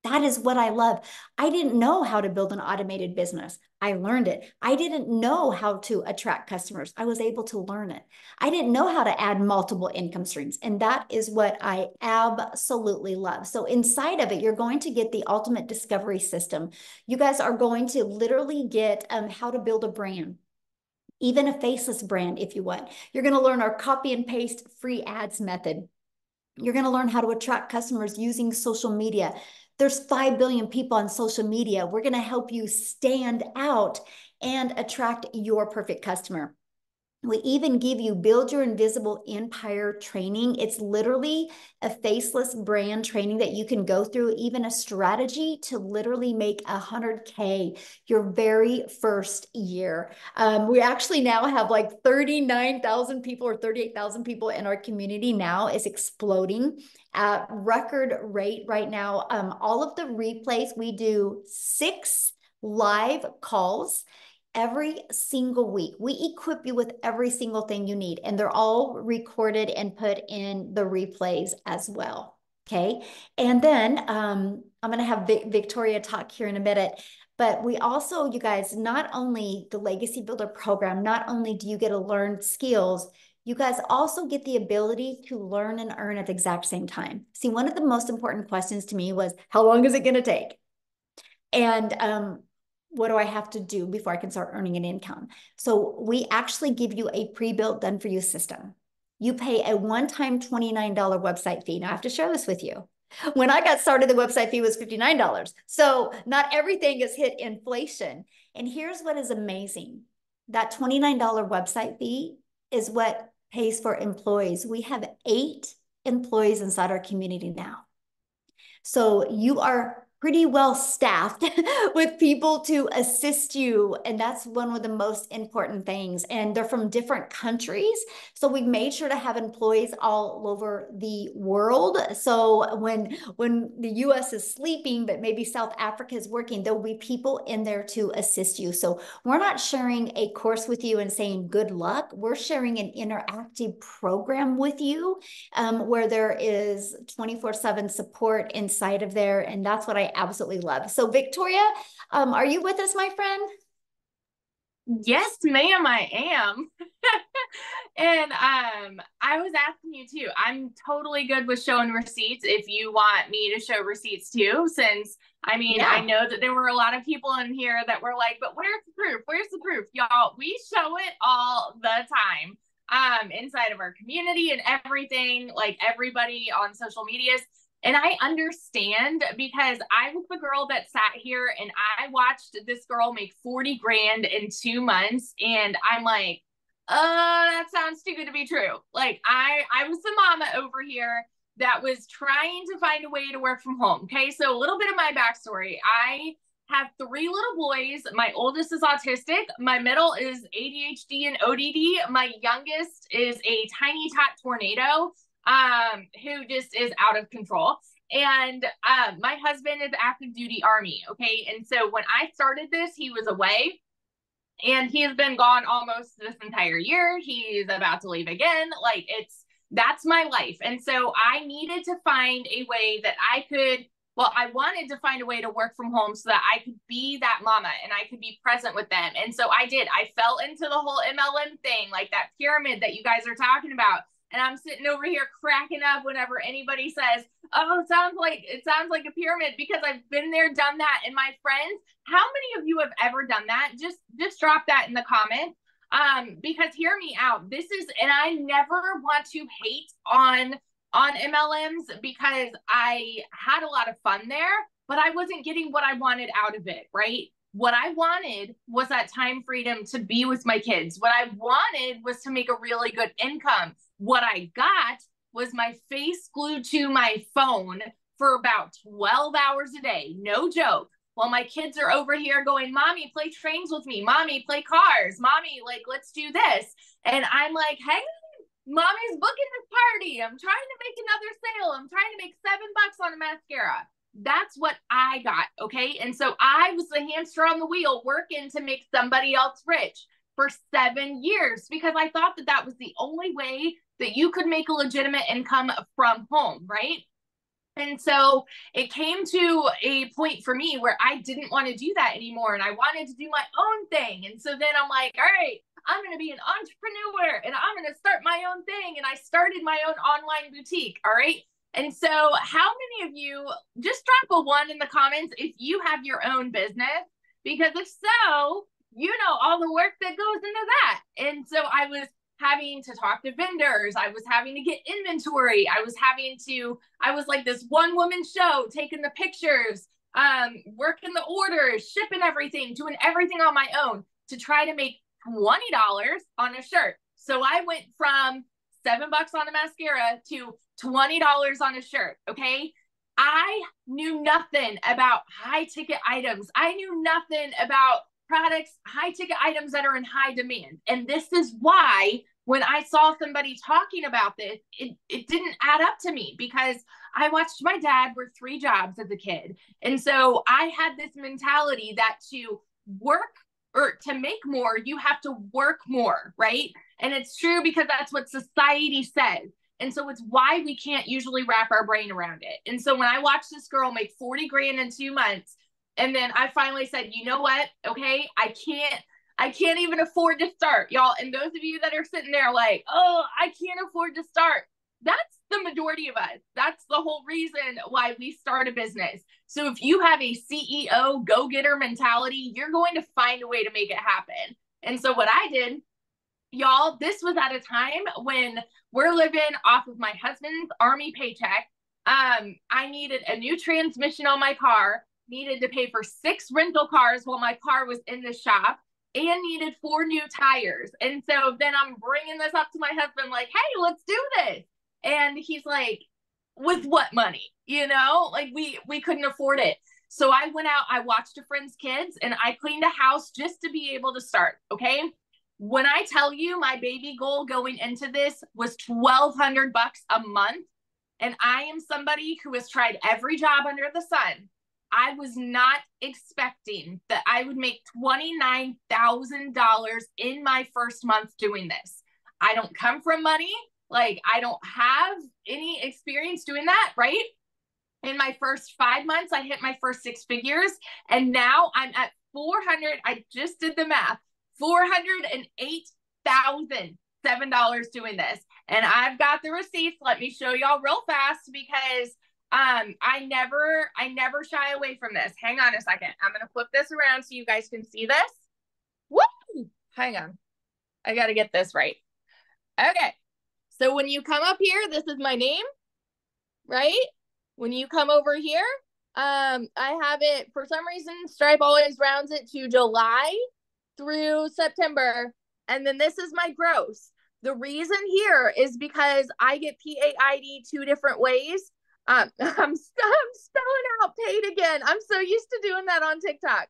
That is what I love. I didn't know how to build an automated business. I learned it. I didn't know how to attract customers. I was able to learn it. I didn't know how to add multiple income streams. And that is what I absolutely love. So, inside of it, you're going to get the ultimate discovery system. You guys are going to literally get um, how to build a brand even a faceless brand if you want. You're going to learn our copy and paste free ads method. You're going to learn how to attract customers using social media. There's 5 billion people on social media. We're going to help you stand out and attract your perfect customer. We even give you build your invisible empire training. It's literally a faceless brand training that you can go through, even a strategy to literally make a hundred K your very first year. Um, we actually now have like 39,000 people or 38,000 people in our community now is exploding at record rate right now. Um, all of the replays, we do six live calls every single week. We equip you with every single thing you need, and they're all recorded and put in the replays as well. Okay. And then um, I'm going to have Vic Victoria talk here in a minute. But we also, you guys, not only the Legacy Builder program, not only do you get to learn skills, you guys also get the ability to learn and earn at the exact same time. See, one of the most important questions to me was, how long is it going to take? And um, what do I have to do before I can start earning an income? So we actually give you a pre-built done for you system. You pay a one-time $29 website fee. Now I have to share this with you. When I got started, the website fee was $59. So not everything has hit inflation. And here's what is amazing. That $29 website fee is what pays for employees. We have eight employees inside our community now. So you are pretty well staffed [laughs] with people to assist you. And that's one of the most important things. And they're from different countries. So we made sure to have employees all over the world. So when when the US is sleeping, but maybe South Africa is working, there'll be people in there to assist you. So we're not sharing a course with you and saying good luck. We're sharing an interactive program with you um, where there is 24-7 support inside of there. And that's what I absolutely love. So Victoria, um, are you with us, my friend? Yes, ma'am, I am. [laughs] and um, I was asking you too. I'm totally good with showing receipts if you want me to show receipts too, since I mean, yeah. I know that there were a lot of people in here that were like, but where's the proof? Where's the proof? Y'all, we show it all the time um inside of our community and everything, like everybody on social medias. And I understand because I was the girl that sat here and I watched this girl make 40 grand in two months. And I'm like, oh, that sounds too good to be true. Like I, I was the mama over here that was trying to find a way to work from home. Okay. So a little bit of my backstory. I have three little boys. My oldest is autistic. My middle is ADHD and ODD. My youngest is a tiny tot tornado um, who just is out of control. And um, my husband is active duty army. Okay. And so when I started this, he was away and he has been gone almost this entire year. He's about to leave again. Like it's, that's my life. And so I needed to find a way that I could, well, I wanted to find a way to work from home so that I could be that mama and I could be present with them. And so I did. I fell into the whole MLM thing, like that pyramid that you guys are talking about and I'm sitting over here cracking up whenever anybody says, "Oh, it sounds like it sounds like a pyramid," because I've been there, done that. And my friends, how many of you have ever done that? Just just drop that in the comments. Um, because hear me out. This is, and I never want to hate on on MLMs because I had a lot of fun there, but I wasn't getting what I wanted out of it, right? What I wanted was that time freedom to be with my kids. What I wanted was to make a really good income. What I got was my face glued to my phone for about 12 hours a day. No joke. While my kids are over here going, Mommy, play trains with me. Mommy, play cars. Mommy, like, let's do this. And I'm like, hey, mommy's booking this party. I'm trying to make another sale. I'm trying to make seven bucks on a mascara. That's what I got. Okay. And so I was the hamster on the wheel working to make somebody else rich for seven years because I thought that that was the only way that you could make a legitimate income from home, right? And so it came to a point for me where I didn't want to do that anymore and I wanted to do my own thing. And so then I'm like, all right, I'm going to be an entrepreneur and I'm going to start my own thing. And I started my own online boutique. All right. And so, how many of you just drop a one in the comments if you have your own business? Because if so, you know all the work that goes into that. And so, I was having to talk to vendors. I was having to get inventory. I was having to, I was like this one woman show, taking the pictures, um, working the orders, shipping everything, doing everything on my own to try to make $20 on a shirt. So I went from seven bucks on a mascara to $20 on a shirt. Okay. I knew nothing about high ticket items. I knew nothing about products, high ticket items that are in high demand. And this is why when I saw somebody talking about this, it, it didn't add up to me because I watched my dad work three jobs as a kid. And so I had this mentality that to work or to make more, you have to work more, right? And it's true because that's what society says. And so it's why we can't usually wrap our brain around it. And so when I watched this girl make 40 grand in two months, and then I finally said, you know what? Okay, I can't I can't even afford to start, y'all. And those of you that are sitting there like, oh, I can't afford to start, that's the majority of us. That's the whole reason why we start a business. So if you have a CEO go getter mentality, you're going to find a way to make it happen. And so what I did, y'all, this was at a time when we're living off of my husband's army paycheck. Um, I needed a new transmission on my car, needed to pay for six rental cars while my car was in the shop and needed four new tires. And so then I'm bringing this up to my husband, like, hey, let's do this. And he's like, with what money? You know, like we we couldn't afford it. So I went out, I watched a friend's kids, and I cleaned a house just to be able to start. Okay. When I tell you my baby goal going into this was 1200 bucks a month, and I am somebody who has tried every job under the sun, I was not expecting that I would make $29,000 in my first month doing this. I don't come from money. Like, I don't have any experience doing that, right? In my first five months, I hit my first six figures. And now I'm at 400. I just did the math $408,007 doing this. And I've got the receipts. Let me show y'all real fast because um I never I never shy away from this. Hang on a second. I'm to flip this around so you guys can see this. Woo! Hang on. I got to get this right. Okay. So when you come up here, this is my name, right? When you come over here, um, I have it for some reason, Stripe always rounds it to July through September. And then this is my gross. The reason here is because I get PAID two different ways. Um, I'm, [laughs] I'm spelling out paid again. I'm so used to doing that on TikTok.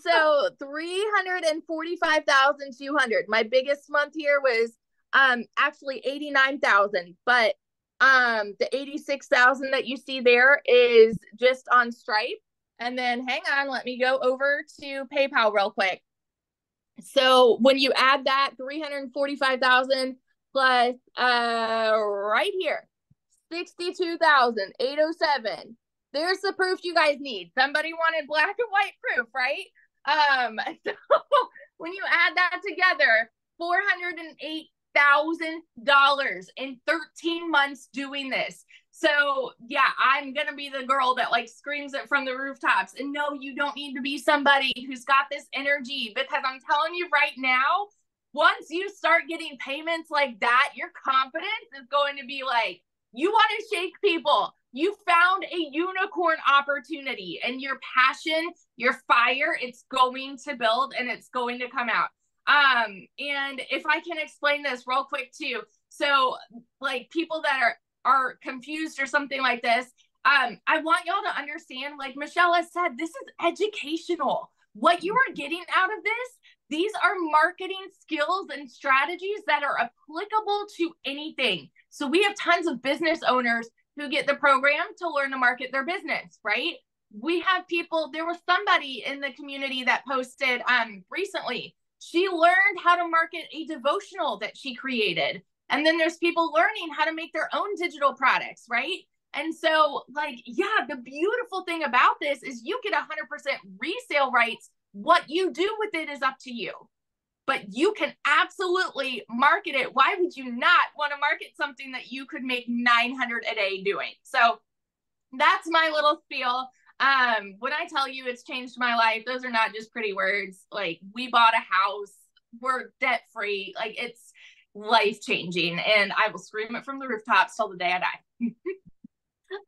So 345,200. My biggest month here was um actually 89,000, but um the 86,000 that you see there is just on Stripe. And then hang on, let me go over to PayPal real quick. So when you add that 345,000 plus uh right here 62,807. There's the proof you guys need. Somebody wanted black and white proof, right? Um [laughs] so when you add that together, 408 thousand dollars in 13 months doing this. So yeah, I'm gonna be the girl that like screams it from the rooftops. And no, you don't need to be somebody who's got this energy because I'm telling you right now, once you start getting payments like that, your confidence is going to be like, you want to shake people. You found a unicorn opportunity and your passion, your fire, it's going to build and it's going to come out. Um, and if I can explain this real quick too. So like people that are are confused or something like this, um, I want y'all to understand, like Michelle has said, this is educational. What you are getting out of this, these are marketing skills and strategies that are applicable to anything. So we have tons of business owners who get the program to learn to market their business, right? We have people, there was somebody in the community that posted um recently she learned how to market a devotional that she created. And then there's people learning how to make their own digital products, right? And so, like, yeah, the beautiful thing about this is you get 100% resale rights. What you do with it is up to you. But you can absolutely market it. Why would you not want to market something that you could make 900 a day doing? So that's my little spiel. Um when i tell you it's changed my life those are not just pretty words. Like we bought a house. We're debt free like it's life changing and i will scream it from the rooftops till the day i die.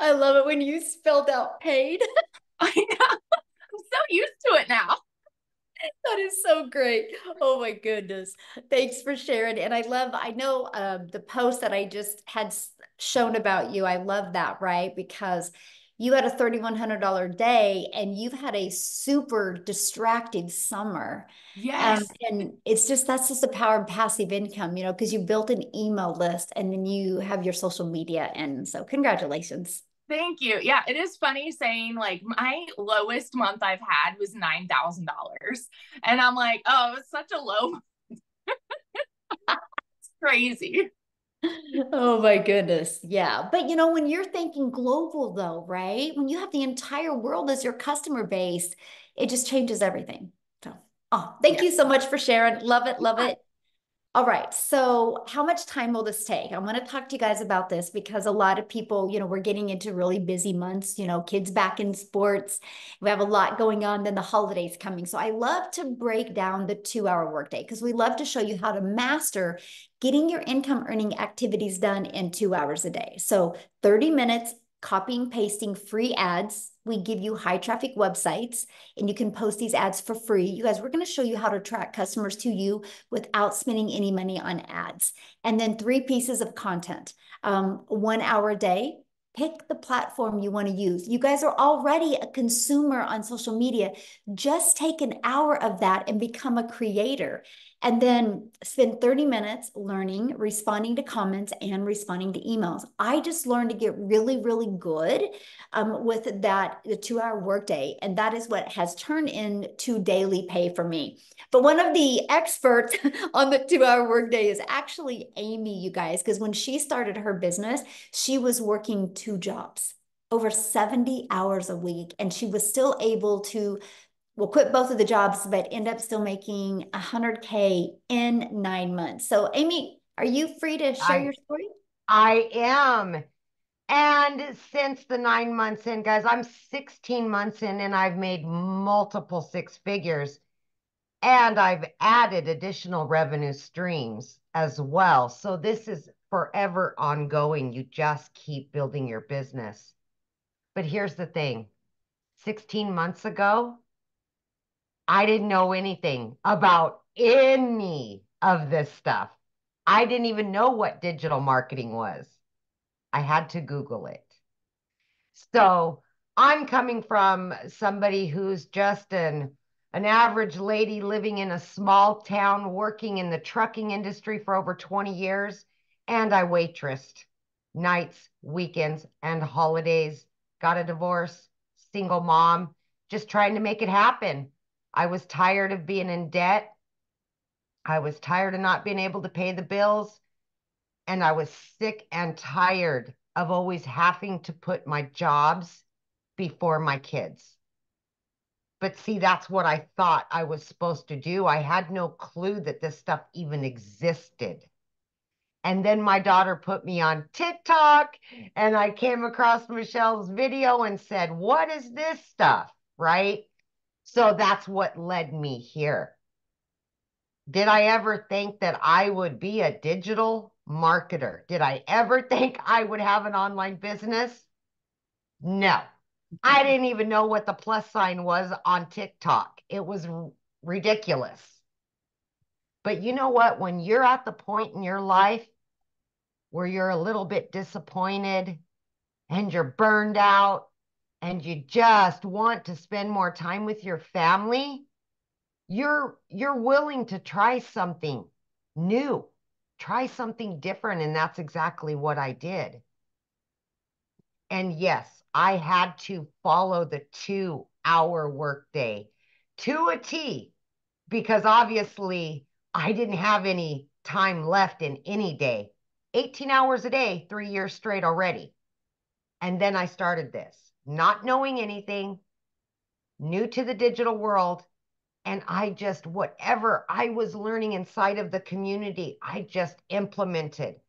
I love it when you spelled out paid. [laughs] I know. I'm so used to it now that is so great. Oh my goodness. Thanks for sharing. And I love, I know um, the post that I just had shown about you. I love that, right? Because you had a $3,100 day and you've had a super distracting summer. Yes. Um, and it's just, that's just the power of passive income, you know, because you built an email list and then you have your social media. And so congratulations. Thank you. Yeah, it is funny saying like my lowest month I've had was $9,000. And I'm like, oh, it's such a low. [laughs] it's crazy oh my goodness. Yeah. But you know, when you're thinking global though, right? When you have the entire world as your customer base, it just changes everything. So Oh, thank you so much for sharing. Love it. Love it. All right. So, how much time will this take? I want to talk to you guys about this because a lot of people, you know, we're getting into really busy months, you know, kids back in sports. We have a lot going on, then the holidays coming. So, I love to break down the two hour workday because we love to show you how to master getting your income earning activities done in two hours a day. So, 30 minutes copying, pasting free ads. We give you high traffic websites and you can post these ads for free. You guys, we're going to show you how to attract customers to you without spending any money on ads. And then three pieces of content, um, one hour a day. Pick the platform you want to use. You guys are already a consumer on social media. Just take an hour of that and become a creator and then spend 30 minutes learning, responding to comments, and responding to emails. I just learned to get really, really good um, with that, the two hour workday. And that is what has turned into daily pay for me. But one of the experts [laughs] on the two hour workday is actually Amy, you guys, because when she started her business, she was working two jobs over 70 hours a week and she was still able to will quit both of the jobs, but end up still making 100K in nine months. So, Amy, are you free to share I, your story? I am. And since the nine months in, guys, I'm 16 months in and I've made multiple six figures. And I've added additional revenue streams as well. So this is forever ongoing. You just keep building your business. But here's the thing 16 months ago, I didn't know anything about any of this stuff. I didn't even know what digital marketing was. I had to Google it. So I'm coming from somebody who's just an an average lady living in a small town, working in the trucking industry for over 20 years, and I waitressed nights, weekends, and holidays. Got a divorce, single mom, just trying to make it happen. I was tired of being in debt. I was tired of not being able to pay the bills. And I was sick and tired of always having to put my jobs before my kids. But see, that's what I thought I was supposed to do. I had no clue that this stuff even existed. And then my daughter put me on TikTok and I came across Michelle's video and said, What is this stuff? Right. So that's what led me here. Did I ever think that I would be a digital marketer? Did I ever [laughs] think I would have an online business? No. I didn't even know what the plus sign was on TikTok. It was ridiculous. But you know what? When you're at the point in your life where you're a little bit disappointed and you're burned out and you just want to spend more time with your family, you're you're willing to try something new, try something different and that's exactly what I did. And yes, I had to follow the 2-hour workday to a T because obviously I didn't have any time left in any day. 18 hours a day, 3 years straight already. And then I started this not knowing anything, new to the digital world. And I just, whatever I was learning inside of the community, I just implemented.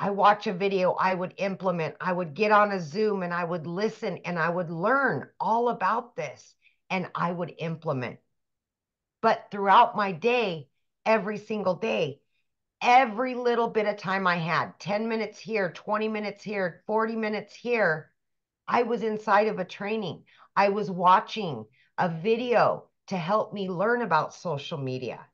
I watch a video, I would implement. I would get on a Zoom and I would listen and I would learn all about this and I would implement. But throughout my day, every single day, every little bit of time I had 10 minutes here, 20 minutes here, 40 minutes here I was inside of a training. I was watching a video to help me learn about social media.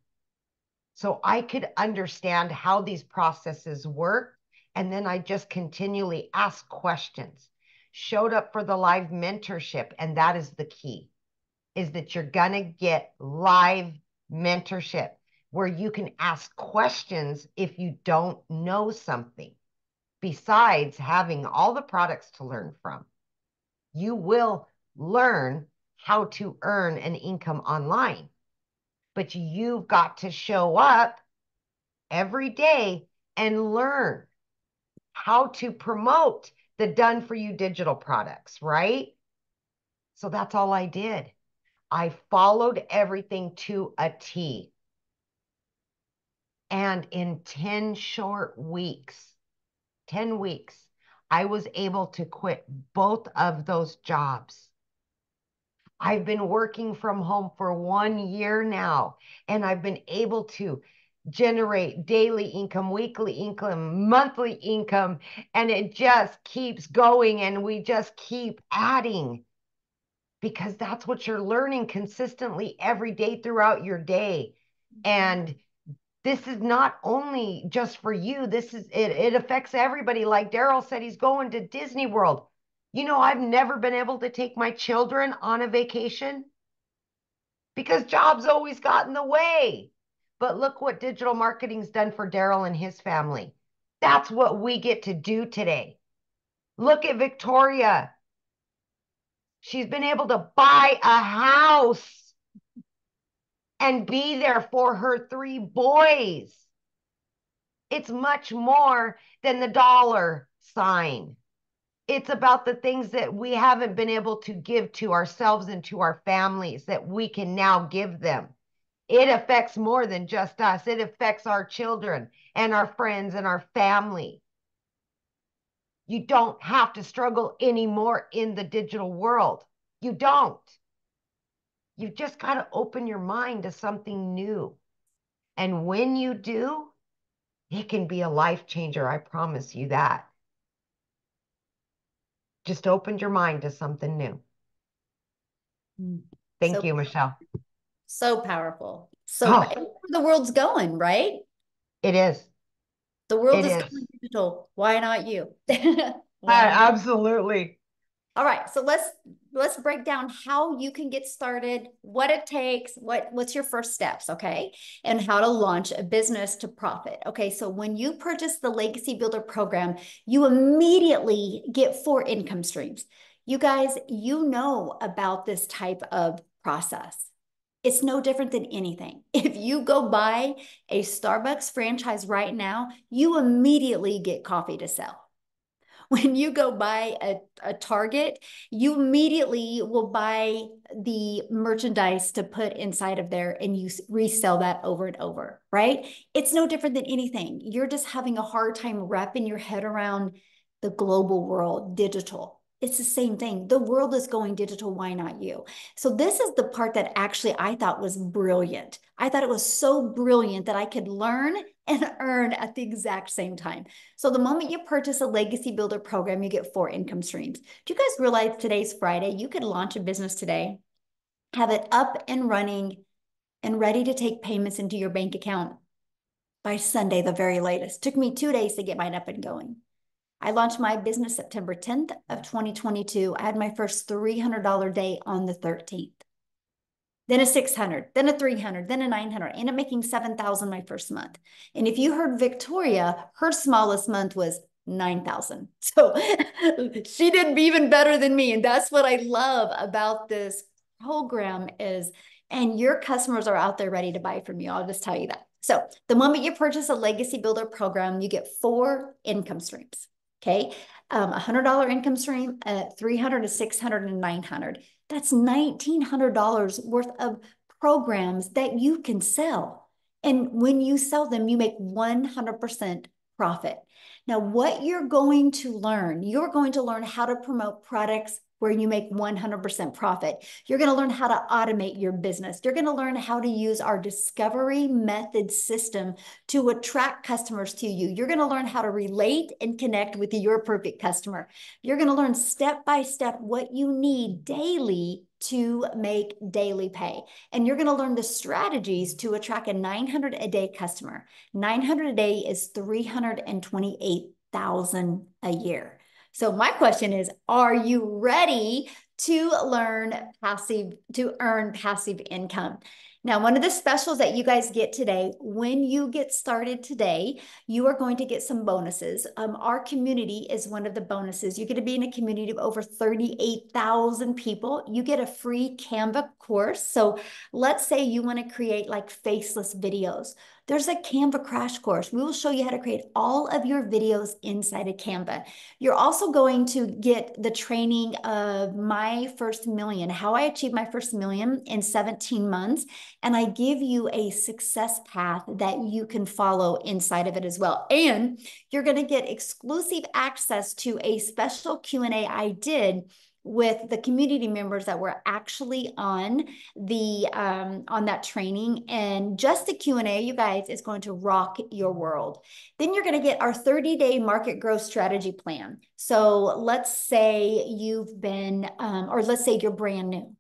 So I could understand how these processes work. And then I just continually asked questions, showed up for the live mentorship. And that is the key is that you're going to get live mentorship where you can ask questions if you don't know something, besides having all the products to learn from you will learn how to earn an income online. But you've got to show up every day and learn how to promote the done for you digital products, right? So that's all I did. I followed everything to a T. And in 10 short weeks, 10 weeks, I was able to quit both of those jobs. I've been working from home for one year now, and I've been able to generate daily income, weekly income, monthly income, and it just keeps going and we just keep adding because that's what you're learning consistently every day throughout your day. And this is not only just for you, this is it, it affects everybody. Like Daryl said, he's going to Disney World. You know, I've never been able to take my children on a vacation because jobs always got in the way. But look what digital marketing's done for Daryl and his family. That's what we get to do today. Look at Victoria. She's been able to buy a house and be there for her three boys. It's much more than the dollar sign. It's about the things that we haven't been able to give to ourselves and to our families that we can now give them it affects more than just us. It affects our children and our friends and our family. You don't have to struggle anymore in the digital world. You don't. You've just got to open your mind to something new. And when you do, it can be a life changer. I promise you that. Just opened your mind to something new. Hmm. Thank so, you, Michelle. So powerful. So oh. the world's going, right? It is. The world is, is, going digital. Why not you? [laughs] absolutely. All right, so let's let's break down how you can get started, what it takes, what what's your first steps, okay? And how to launch a business to profit. Okay, so when you purchase the Legacy Builder program, you immediately get four income streams. You guys, you know about this type of process. It's no different than anything. [laughs] If you go buy a Starbucks franchise right now, you immediately get coffee to sell. When you go buy a, a Target, you immediately will buy the merchandise to put inside of there and you resell that over and over, right? It's no different than anything. You're just having a hard time wrapping your head around the global world, digital it's the same thing. The world is going digital. Why not you? So, this is the part that actually I thought was brilliant. I thought it was so brilliant that I could learn and [laughs] earn at the exact same time. So, the moment you purchase a Legacy Builder program, you get four income streams. Do you guys realize today's Friday? You could launch a business today, have it up and running and ready to take payments into your bank account by Sunday, the very latest. Took me two days to get mine up and going. I launched my business September 10th of 2022. I had my first $300 day on the 13th. Then a 600, then a 300, then a 900. I ended making 7,000 my first month. And if you heard Victoria, her smallest month was 9,000. [laughs] So she did even better than me. And that's what I love about this program is, and your customers are out there ready to buy from you. I'll just tell you that. So the moment you purchase a Legacy Builder program, you get four income streams. Okay. Um, a hundred dollar income stream at 300 to 600 and 900. That's $1,900 worth of programs that you can sell. And when you sell them, you make 100% profit. Now, what you're going to learn, you're going to learn how to promote products where you make 100% profit. You're going to learn how to automate your business. You're going to learn how to use our discovery method system to attract customers to you. You're going to learn how to relate and connect with your perfect customer. You're going to learn step by step what you need daily to make daily pay. And you're going to learn the strategies to attract a 900 a day customer. 900 a day is 328,000 a year. So my question is, are you ready to learn passive, to earn passive income? Now, one of the specials that you guys get today, when you get started today, you are going to get some bonuses. Um, our community is one of the bonuses. You're going to be in a community of over 38,000 people. You get a free Canva course. So let's say you want to create like faceless videos. There's a Canva crash course. We will show you how to create all of your videos inside of Canva. You're also going to get the training of my first million, how I achieved my first million in 17 months. And I give you a success path that you can follow inside of it as well. And you're going to get exclusive access to a special Q&A I did with the community members that were actually on the um, on that training. And just the q&a you guys is going to rock your world. Then you're going to get our 30 day market growth strategy plan. So let's say you've been um, or let's say you're brand new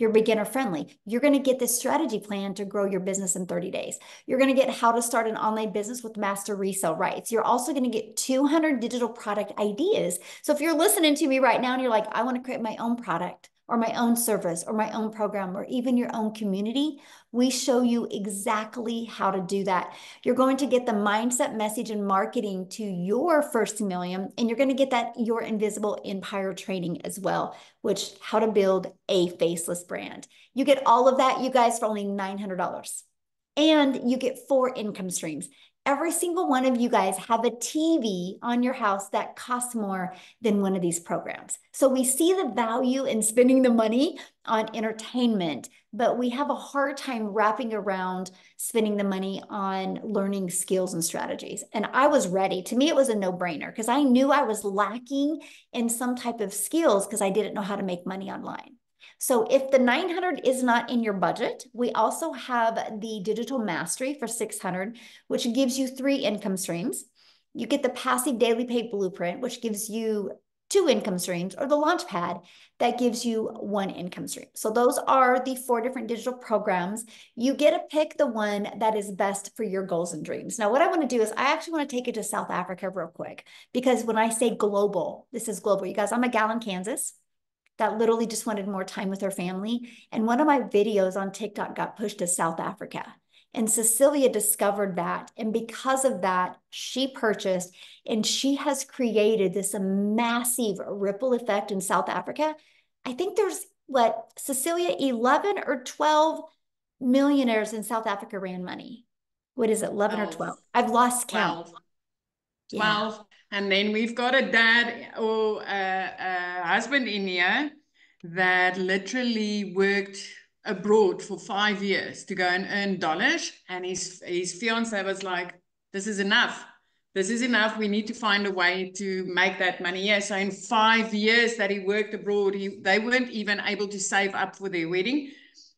you're beginner friendly. You're going to get this strategy plan to grow your business in 30 days. You're going to get how to start an online business with master resale rights. You're also going to get 200 digital product ideas. So if you're listening to me right now and you're like, I want to create my own product, or my own service or my own program or even your own community, we show you exactly how to do that. You're going to get the mindset message and marketing to your first million, and you're going to get that your invisible empire training as well, which how to build a faceless brand. You get all of that, you guys, for only $900. And you get four income streams every single one of you guys have a TV on your house that costs more than one of these programs. So we see the value in spending the money on entertainment, but we have a hard time wrapping around spending the money on learning skills and strategies. And I was ready. To me, it was a no brainer because I knew I was lacking in some type of skills because I didn't know how to make money online. So if the 900 is not in your budget, we also have the digital mastery for 600, which gives you three income streams. You get the passive daily pay blueprint, which gives you two income streams, or the launchpad that gives you one income stream. So those are the four different digital programs. You get to pick the one that is best for your goals and dreams. Now, what I want to do is I actually want to take it to South Africa real quick, because when I say global, this is global. You guys, I'm a gal in Kansas that literally just wanted more time with her family. And one of my videos on TikTok got pushed to South Africa. And Cecilia discovered that. And because of that, she purchased and she has created this massive ripple effect in South Africa. I think there's what, Cecilia, 11 or 12 millionaires in South Africa rand money. What is it, 11 12. or 12? I've lost count. 12. 12. Yeah. And then we've got a dad or a, a husband in here that literally worked abroad for five years to go and earn dollars. And his, his fiance was like, this is enough. This is enough. We need to find a way to make that money. Yeah. So in five years that he worked abroad, he, they weren't even able to save up for their wedding.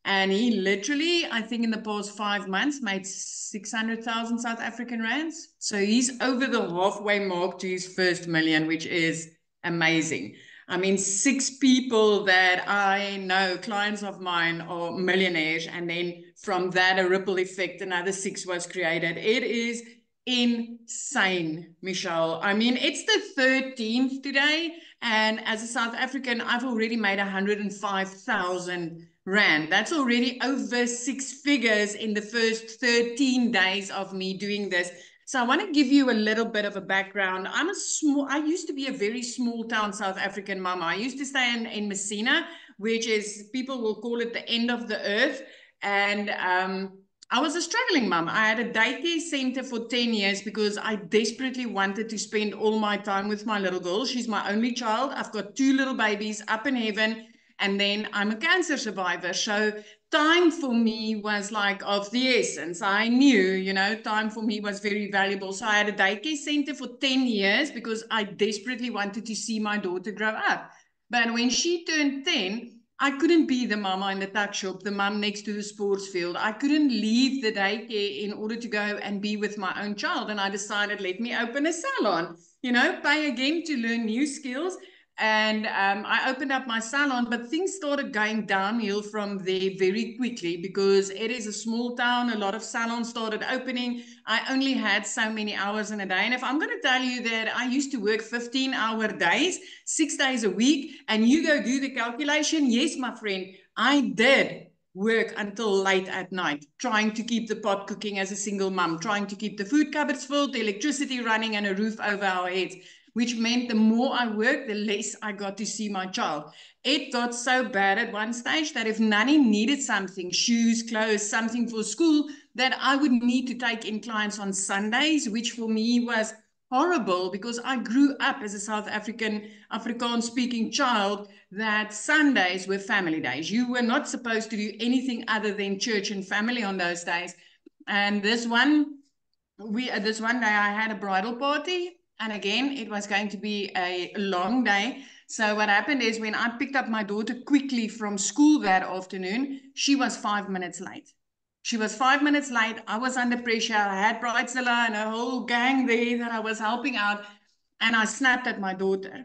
And he literally, I think in the past five months, made 600,000 South African rands. So he's over the halfway mark to his first million, which is amazing. I mean, six people that I know, clients of mine, are millionaires. And then from that, a ripple effect, another six was created. It is insane, Michelle. I mean, it's the 13th today. And as a South African, I've already made 105,000 Rand. That's already over six figures in the first 13 days of me doing this. So I want to give you a little bit of a background. I'm a small, I used to be a very small town South African mama. I used to stay in, in Messina, which is, people will call it the end of the earth. And um, I was a struggling mom. I had a daycare center for 10 years because I desperately wanted to spend all my time with my little girl. She's my only child. I've got two little babies up in heaven and then I'm a cancer survivor. So time for me was like of the essence. I knew, you know, time for me was very valuable. So I had a daycare center for 10 years because I desperately wanted to see my daughter grow up. But when she turned 10, I couldn't be the mama in the tuck shop, the mom next to the sports field. I couldn't leave the daycare in order to go and be with my own child. And I decided, let me open a salon, you know, pay again to learn new skills and um, I opened up my salon, but things started going downhill from there very quickly because it is a small town. A lot of salons started opening. I only had so many hours in a day. And if I'm going to tell you that I used to work 15 hour days, six days a week, and you go do the calculation, yes, my friend, I did work until late at night, trying to keep the pot cooking as a single mom, trying to keep the food cupboards full, the electricity running, and a roof over our heads. Which meant the more I worked, the less I got to see my child. It got so bad at one stage that if Nanny needed something, shoes, clothes, something for school, that I would need to take in clients on Sundays, which for me was horrible because I grew up as a South African Afrikaans speaking child that Sundays were family days. You were not supposed to do anything other than church and family on those days. And this one, we uh, this one day I had a bridal party, and again it was going to be a long day. So what happened is when I picked up my daughter quickly from school that afternoon, she was five minutes late. She was five minutes late. I was under pressure. I had Bridezilla and a whole gang there that I was helping out. And I snapped at my daughter.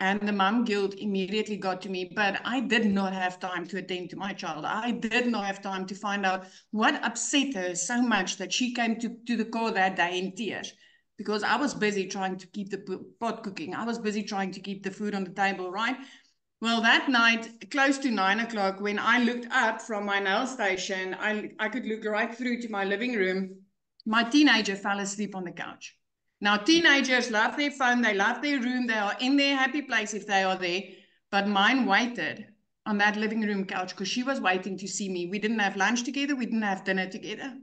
And the mom guilt immediately got to me, but I did not have time to attend to my child. I did not have time to find out what upset her so much that she came to, to the car that day in tears because I was busy trying to keep the pot cooking. I was busy trying to keep the food on the table, right? Well, that night, close to nine o'clock, when I looked up from my nail station, I, I could look right through to my living room. My teenager fell asleep on the couch. Now, teenagers love their phone, they love their room, they are in their happy place if they are there. But mine waited on that living room couch because she was waiting to see me. We didn't have lunch together, we didn't have dinner together.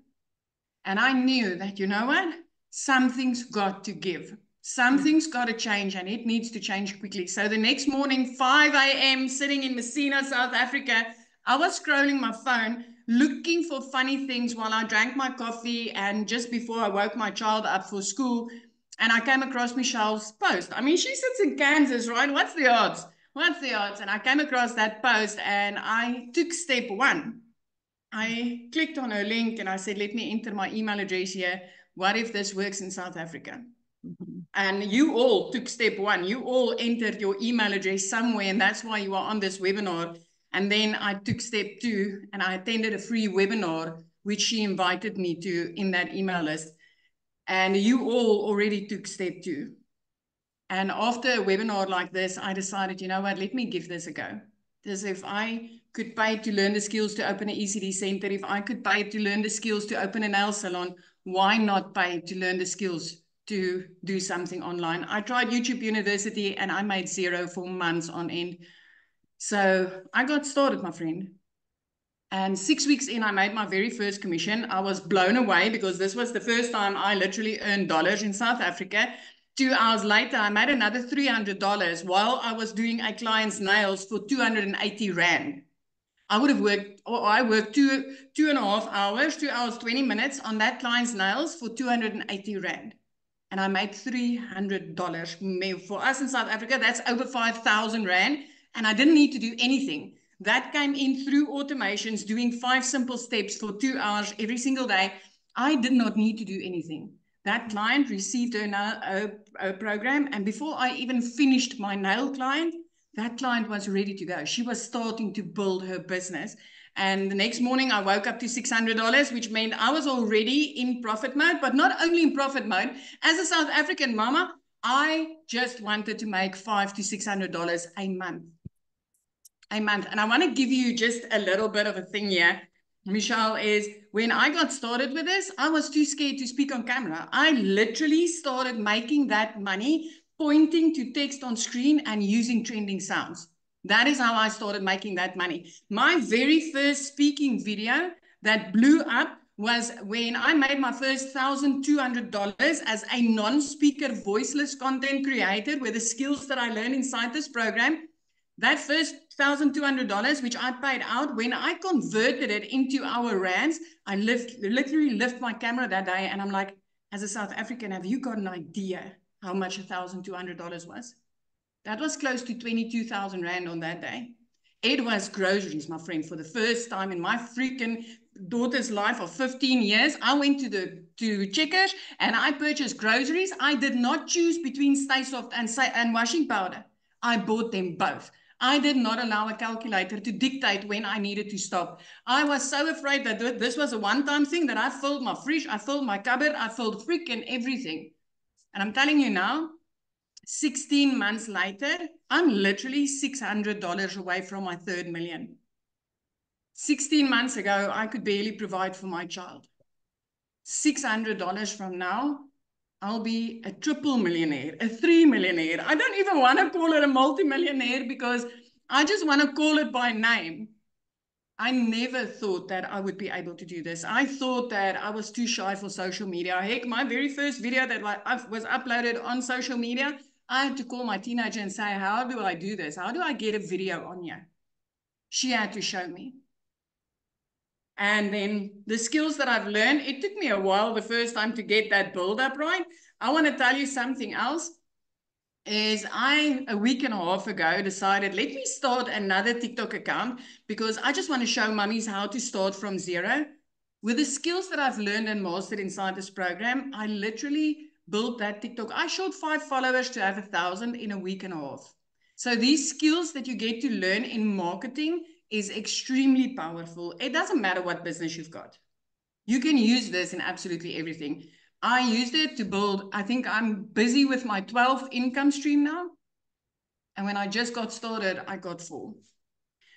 And I knew that, you know what? Something's got to give. Something's mm. got to change and it needs to change quickly. So the next morning, 5 a.m., sitting in Messina, South Africa, I was scrolling my phone looking for funny things while I drank my coffee and just before I woke my child up for school. And I came across Michelle's post. I mean, she sits in Kansas, right? What's the odds? What's the odds? And I came across that post and I took step one. I clicked on her link and I said, let me enter my email address here. What if this works in South Africa? Mm-hmm. And you all took step one. You all entered your email address somewhere, and that's why you are on this webinar. And then I took step two and I attended a free webinar, which she invited me to in that email list. And you all already took step two. And after a webinar like this, I decided, you know what, let me give this a go. Because if I could pay to learn the skills to open an ECD center, if I could pay to learn the skills to open a nail salon, why not pay to learn the skills to do something online? I tried YouTube University and I made zero for months on end so I got started, my friend. And six weeks in, I made my very first commission. I was blown away because this was the first time I literally earned dollars in South Africa. Two hours later, I made another $300 while I was doing a client's nails for 280 Rand. I would have worked, or I worked two, two and a half hours, two hours, 20 minutes on that client's nails for 280 Rand. And I made $300. For us in South Africa, that's over 5,000 Rand and I didn't need to do anything. That came in through automations, doing five simple steps for two hours every single day. I did not need to do anything. That client received a, a, a program, and before I even finished my nail client, that client was ready to go. She was starting to build her business. And the next morning, I woke up to $600, which meant I was already in profit mode, but not only in profit mode. As a South African mama, I just wanted to make five to $600 a month a month. And I want to give you just a little bit of a thing here. Michelle, is when I got started with this, I was too scared to speak on camera. I literally started making that money pointing to text on screen and using trending sounds. That is how I started making that money. My very first speaking video that blew up was when I made my first $1,200 as a non-speaker voiceless content creator with the skills that I learned inside this program. That first $1,200, which I paid out, when I converted it into our rands, I lift, literally lift my camera that day and I'm like, as a South African, have you got an idea how much $1,200 was? That was close to 22,000 Rand on that day. It was groceries, my friend, for the first time in my freaking daughter's life of 15 years. I went to the to Checkers and I purchased groceries. I did not choose between Sta-Soft and, and washing powder. I bought them both. I did not allow a calculator to dictate when I needed to stop. I was so afraid that this was a one-time thing that I filled my fridge, I filled my cupboard, I filled freaking everything. And I'm telling you now, 16 months later, I'm literally $600 away from my third million. 16 months ago, I could barely provide for my child. $600 from now, I'll be a triple millionaire, a three millionaire. I don't even want to call it a multimillionaire because I just want to call it by name. I never thought that I would be able to do this. I thought that I was too shy for social media. Heck, my very first video that was uploaded on social media, I had to call my teenager and say, How do I do this? How do I get a video on you? She had to show me. And then the skills that I've learned, it took me a while the first time to get that build up right. I want to tell you something else is I a week and a half ago decided let me start another TikTok account because I just want to show mummies how to start from zero. With the skills that I've learned and mastered inside this program, I literally built that TikTok. I showed five followers to have a thousand in a week and a half. So these skills that you get to learn in marketing is extremely powerful. It doesn't matter what business you've got. You can use this in absolutely everything. I used it to build, I think I'm busy with my 12th income stream now. And when I just got started, I got four.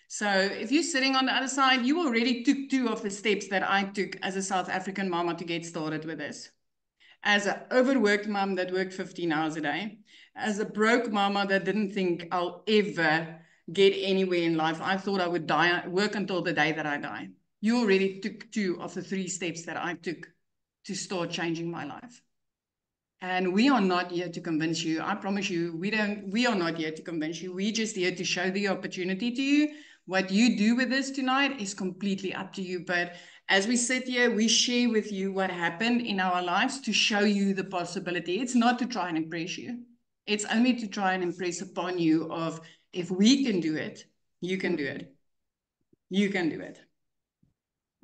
So if you're sitting on the other side, you already took two of the steps that I took as a South African mama to get started with this. As an overworked mom that worked 15 hours a day, as a broke mama that didn't think I'll ever get anywhere in life. I thought I would die, work until the day that I die. You already took two of the three steps that I took to start changing my life. And we are not here to convince you. I promise you, we don't, we are not here to convince you. We're just here to show the opportunity to you. What you do with this tonight is completely up to you. But as we sit here, we share with you what happened in our lives to show you the possibility. It's not to try and impress you. It's only to try and impress upon you of if we can do it, you can do it. You can do it.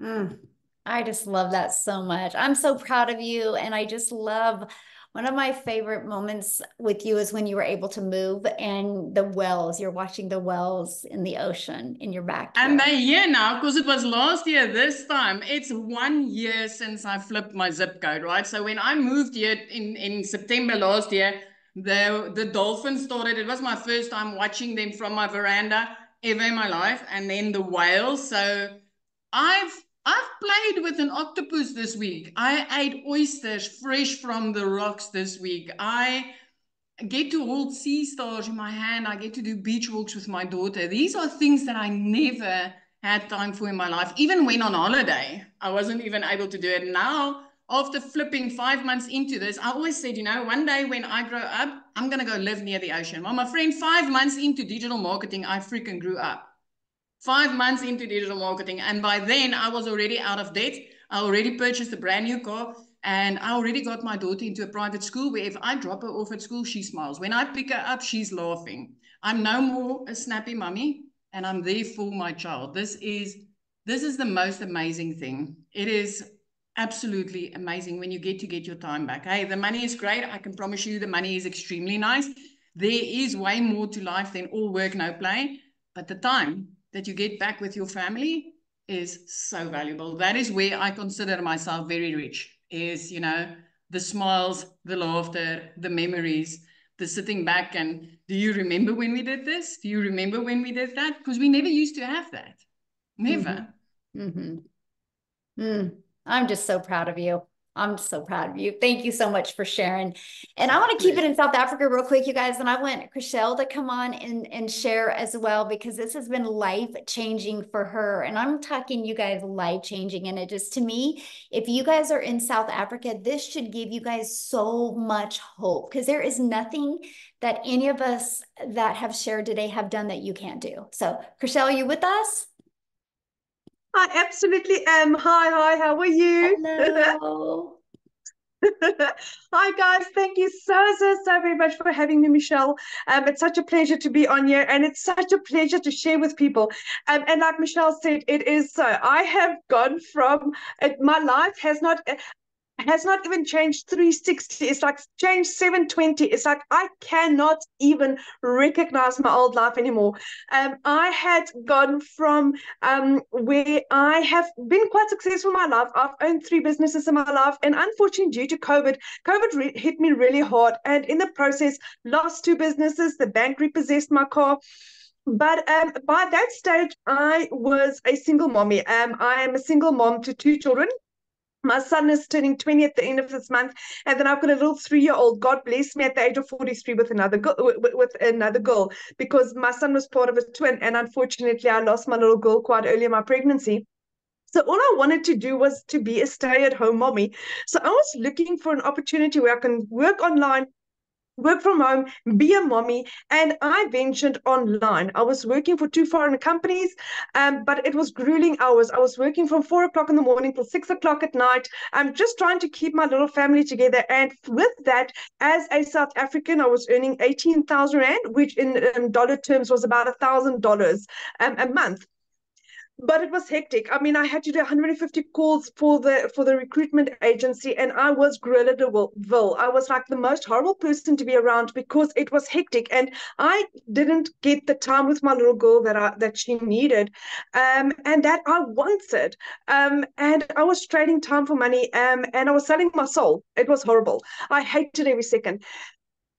Mm, I just love that so much. I'm so proud of you. And I just love one of my favorite moments with you is when you were able to move and the wells, you're watching the wells in the ocean in your backyard. And they're here now because it was last year this time. It's one year since I flipped my zip code, right? So when I moved here in, in September last year, the the dolphins started. It was my first time watching them from my veranda ever in my life, and then the whales. So I've I've played with an octopus this week. I ate oysters fresh from the rocks this week. I get to hold sea stars in my hand. I get to do beach walks with my daughter. These are things that I never had time for in my life. Even when on holiday, I wasn't even able to do it. Now after flipping five months into this, I always said, you know, one day when I grow up, I'm going to go live near the ocean. Well, my friend, five months into digital marketing, I freaking grew up. Five months into digital marketing. And by then, I was already out of debt. I already purchased a brand new car. And I already got my daughter into a private school where if I drop her off at school, she smiles. When I pick her up, she's laughing. I'm no more a snappy mummy and I'm there for my child. This is this is the most amazing thing. It is absolutely amazing when you get to get your time back. Hey, the money is great. I can promise you the money is extremely nice. There is way more to life than all work, no play. But the time that you get back with your family is so valuable. That is where I consider myself very rich, is, you know, the smiles, the laughter, the memories, the sitting back and do you remember when we did this? Do you remember when we did that? Because we never used to have that. Never. Mm-hmm. Mm-hmm. Mm. I'm just so proud of you. I'm so proud of you. Thank you so much for sharing. And I want to keep it in South Africa real quick, you guys. And I want Chriselle to come on and, and share as well, because this has been life changing for her. And I'm talking you guys life changing. And it just, to me, if you guys are in South Africa, this should give you guys so much hope because there is nothing that any of us that have shared today have done that you can't do. So, Chriselle, are you with us? I absolutely am. Hi, hi, how are you? Hello. [laughs] Hi guys, thank you so so so very much for having me, Michelle. Um, it's such a pleasure to be on here, and it's such a pleasure to share with people. Um, and like Michelle said, it is so. I have gone from it, my life has not has not even changed 360. It's like changed 720. It's like I cannot even recognize my old life anymore. Um, I had gone from um, where I have been quite successful in my life. I've owned three businesses in my life, and unfortunately, due to COVID, COVID re- hit me really hard. And in the process, lost two businesses. The bank repossessed my car. But um, by that stage, I was a single mommy. Um, I am a single mom to two children My son is turning 20 at the end of this month, and then I've got a little three-year-old. God bless me at the age of 43 with another girl, with, another girl, because my son was part of a twin, and unfortunately, I lost my little girl quite early in my pregnancy. So all I wanted to do was to be a stay-at-home mommy. So I was looking for an opportunity where I can work online, work from home, be a mommy, and I ventured online. I was working for two foreign companies, um, but it was grueling hours. I was working from four o'clock in the morning till six o'clock at night. I'm just trying to keep my little family together. And with that, as a South African, I was earning 18,000 Rand, which in um, dollar terms was about a thousand dollars um, a month but it was hectic. I mean, I had to do 150 calls for the for the recruitment agency, and I was Cruella de Vil. I was like the most horrible person to be around because it was hectic, and I didn't get the time with my little girl that I that she needed, um, and that I wanted. Um, and I was trading time for money, um, and I was selling my soul. It was horrible. I hated every second.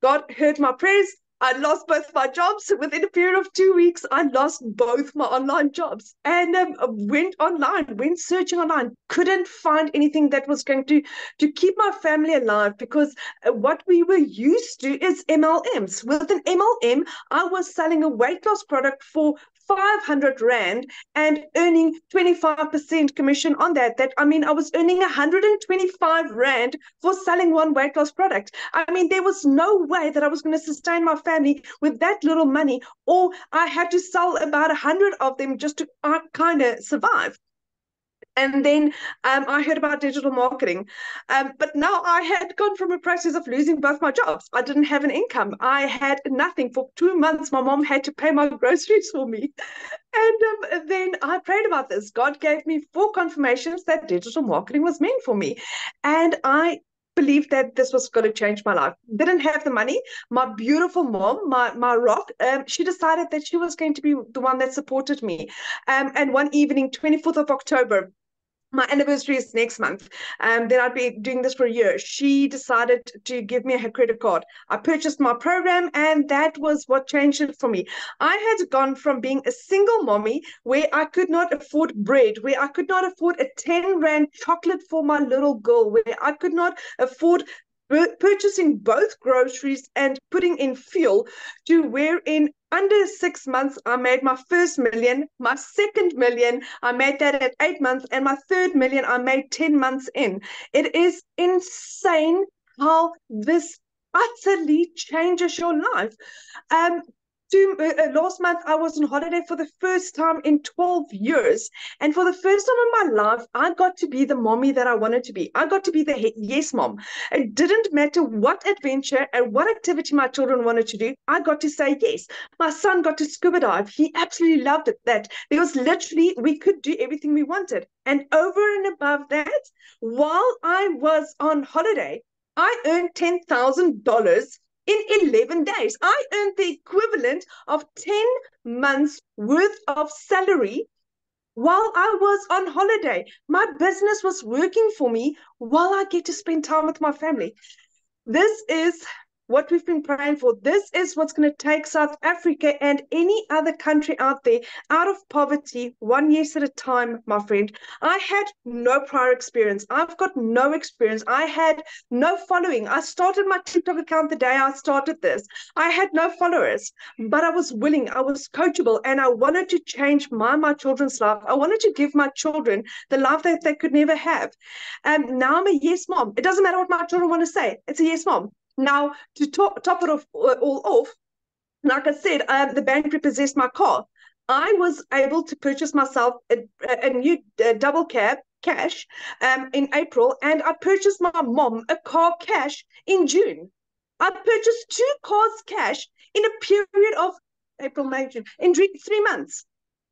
God heard my prayers I lost both my jobs. Within a period of two weeks, I lost both my online jobs and um, went online, went searching online, couldn't find anything that was going to, to keep my family alive because uh, what we were used to is MLMs. With an MLM, I was selling a weight loss product for 500 Rand and earning 25% commission on that. That I mean, I was earning 125 Rand for selling one weight loss product. I mean, there was no way that I was going to sustain my family with that little money, or I had to sell about 100 of them just to uh, kind of survive. And then um, I heard about digital marketing. Um, but now I had gone from a process of losing both my jobs. I didn't have an income. I had nothing. For two months, my mom had to pay my [laughs] groceries for me. And um, then I prayed about this. God gave me four confirmations that digital marketing was meant for me. And I believed that this was going to change my life. Didn't have the money. My beautiful mom, my my rock, um, she decided that she was going to be the one that supported me. Um, and one evening, 24th of October, my anniversary is next month and um, then i'd be doing this for a year. She decided to give me her credit card. I purchased my program and that was what changed it for me. I had gone from being a single mommy where i could not afford bread where i could not afford a 10 rand chocolate for my little girl where i could not afford purchasing both groceries and putting in fuel to where in under six months i made my first million my second million i made that at eight months and my third million i made 10 months in. It is insane how this utterly changes your life. Um two, uh, uh, last month I was on holiday for the first time in 12 years. And for the first time in my life, I got to be the mommy that I wanted to be. I got to be the yes mom. It didn't matter what adventure and what activity my children wanted to do, I got to say yes. My son got to scuba dive. He absolutely loved it. That because literally, we could do everything we wanted. And over and above that, while I was on holiday, I earned $10,000 in 11 days. I earned the equivalent of 10 months worth of salary while I was on holiday. My business was working for me while I get to spend time with my family. This is what we've been praying for. This is what's going to take South Africa and any other country out there out of poverty one year at a time, my friend. I had no prior experience. I've got no experience. I had no following. I started my TikTok account the day I started this. I had no followers, but I was willing, I was coachable, and I wanted to change my my children's life. I wanted to give my children the life that they could never have. And now I'm a yes mom. It doesn't matter what my children want to say. It's a yes mom. Now, to top, top it off, uh, all off, like I said, um, the bank repossessed my car. I was able to purchase myself a, a new uh, double cab cash um, in April, and I purchased my mom a car cash in June. I purchased two cars cash in a period of April, May, June, in three months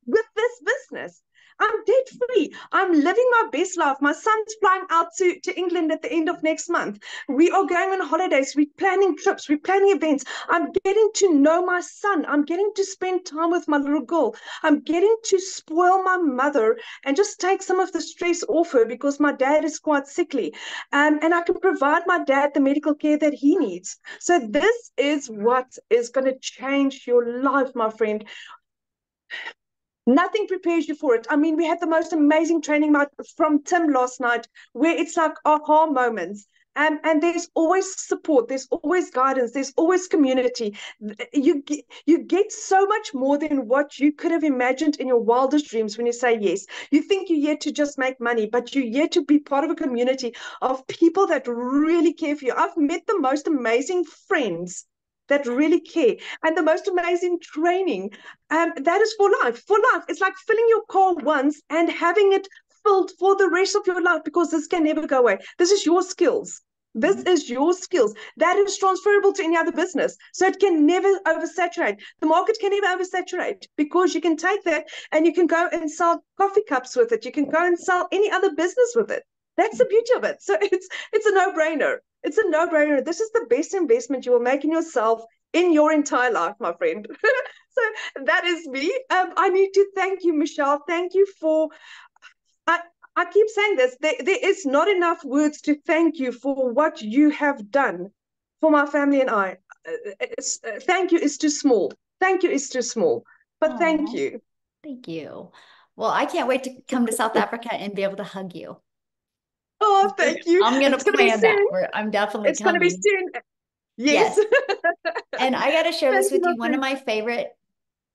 with this business. I'm debt free. I'm living my best life. My son's flying out to, to England at the end of next month. We are going on holidays. We're planning trips. We're planning events. I'm getting to know my son. I'm getting to spend time with my little girl. I'm getting to spoil my mother and just take some of the stress off her because my dad is quite sickly. Um, and I can provide my dad the medical care that he needs. So, this is what is going to change your life, my friend Nothing prepares you for it. I mean, we had the most amazing training from Tim last night where it's like aha moments. Um, and there's always support. There's always guidance. There's always community. You you get so much more than what you could have imagined in your wildest dreams when you say yes. You think you're yet to just make money but you're yet to be part of a community of people that really care for you. I've met the most amazing friends that really care. And the most amazing training um, that is for life for life. It's like filling your car once and having it filled for the rest of your life because this can never go away. This is your skills. This mm-hmm. is your skills. That is transferable to any other business. So it can never oversaturate. The market can never oversaturate because you can take that and you can go and sell coffee cups with it. You can go and sell any other business with it. That's the beauty of it. So [laughs] it's it's a no-brainer it's a no-brainer. This is the best investment you will make in yourself in your entire life, my friend. [laughs] so that is me. Um, I need to thank you, Michelle. Thank you for. I I keep saying this. There, there is not enough words to thank you for what you have done for my family and I. Uh, uh, thank you is too small. Thank you is too small. But Aww. thank you. Thank you. Well, I can't wait to come to South Africa and be able to hug you. Oh, thank you. I'm gonna plan that. I'm definitely. It's gonna be soon. Yes. yes. and I got to share this with you. One of my favorite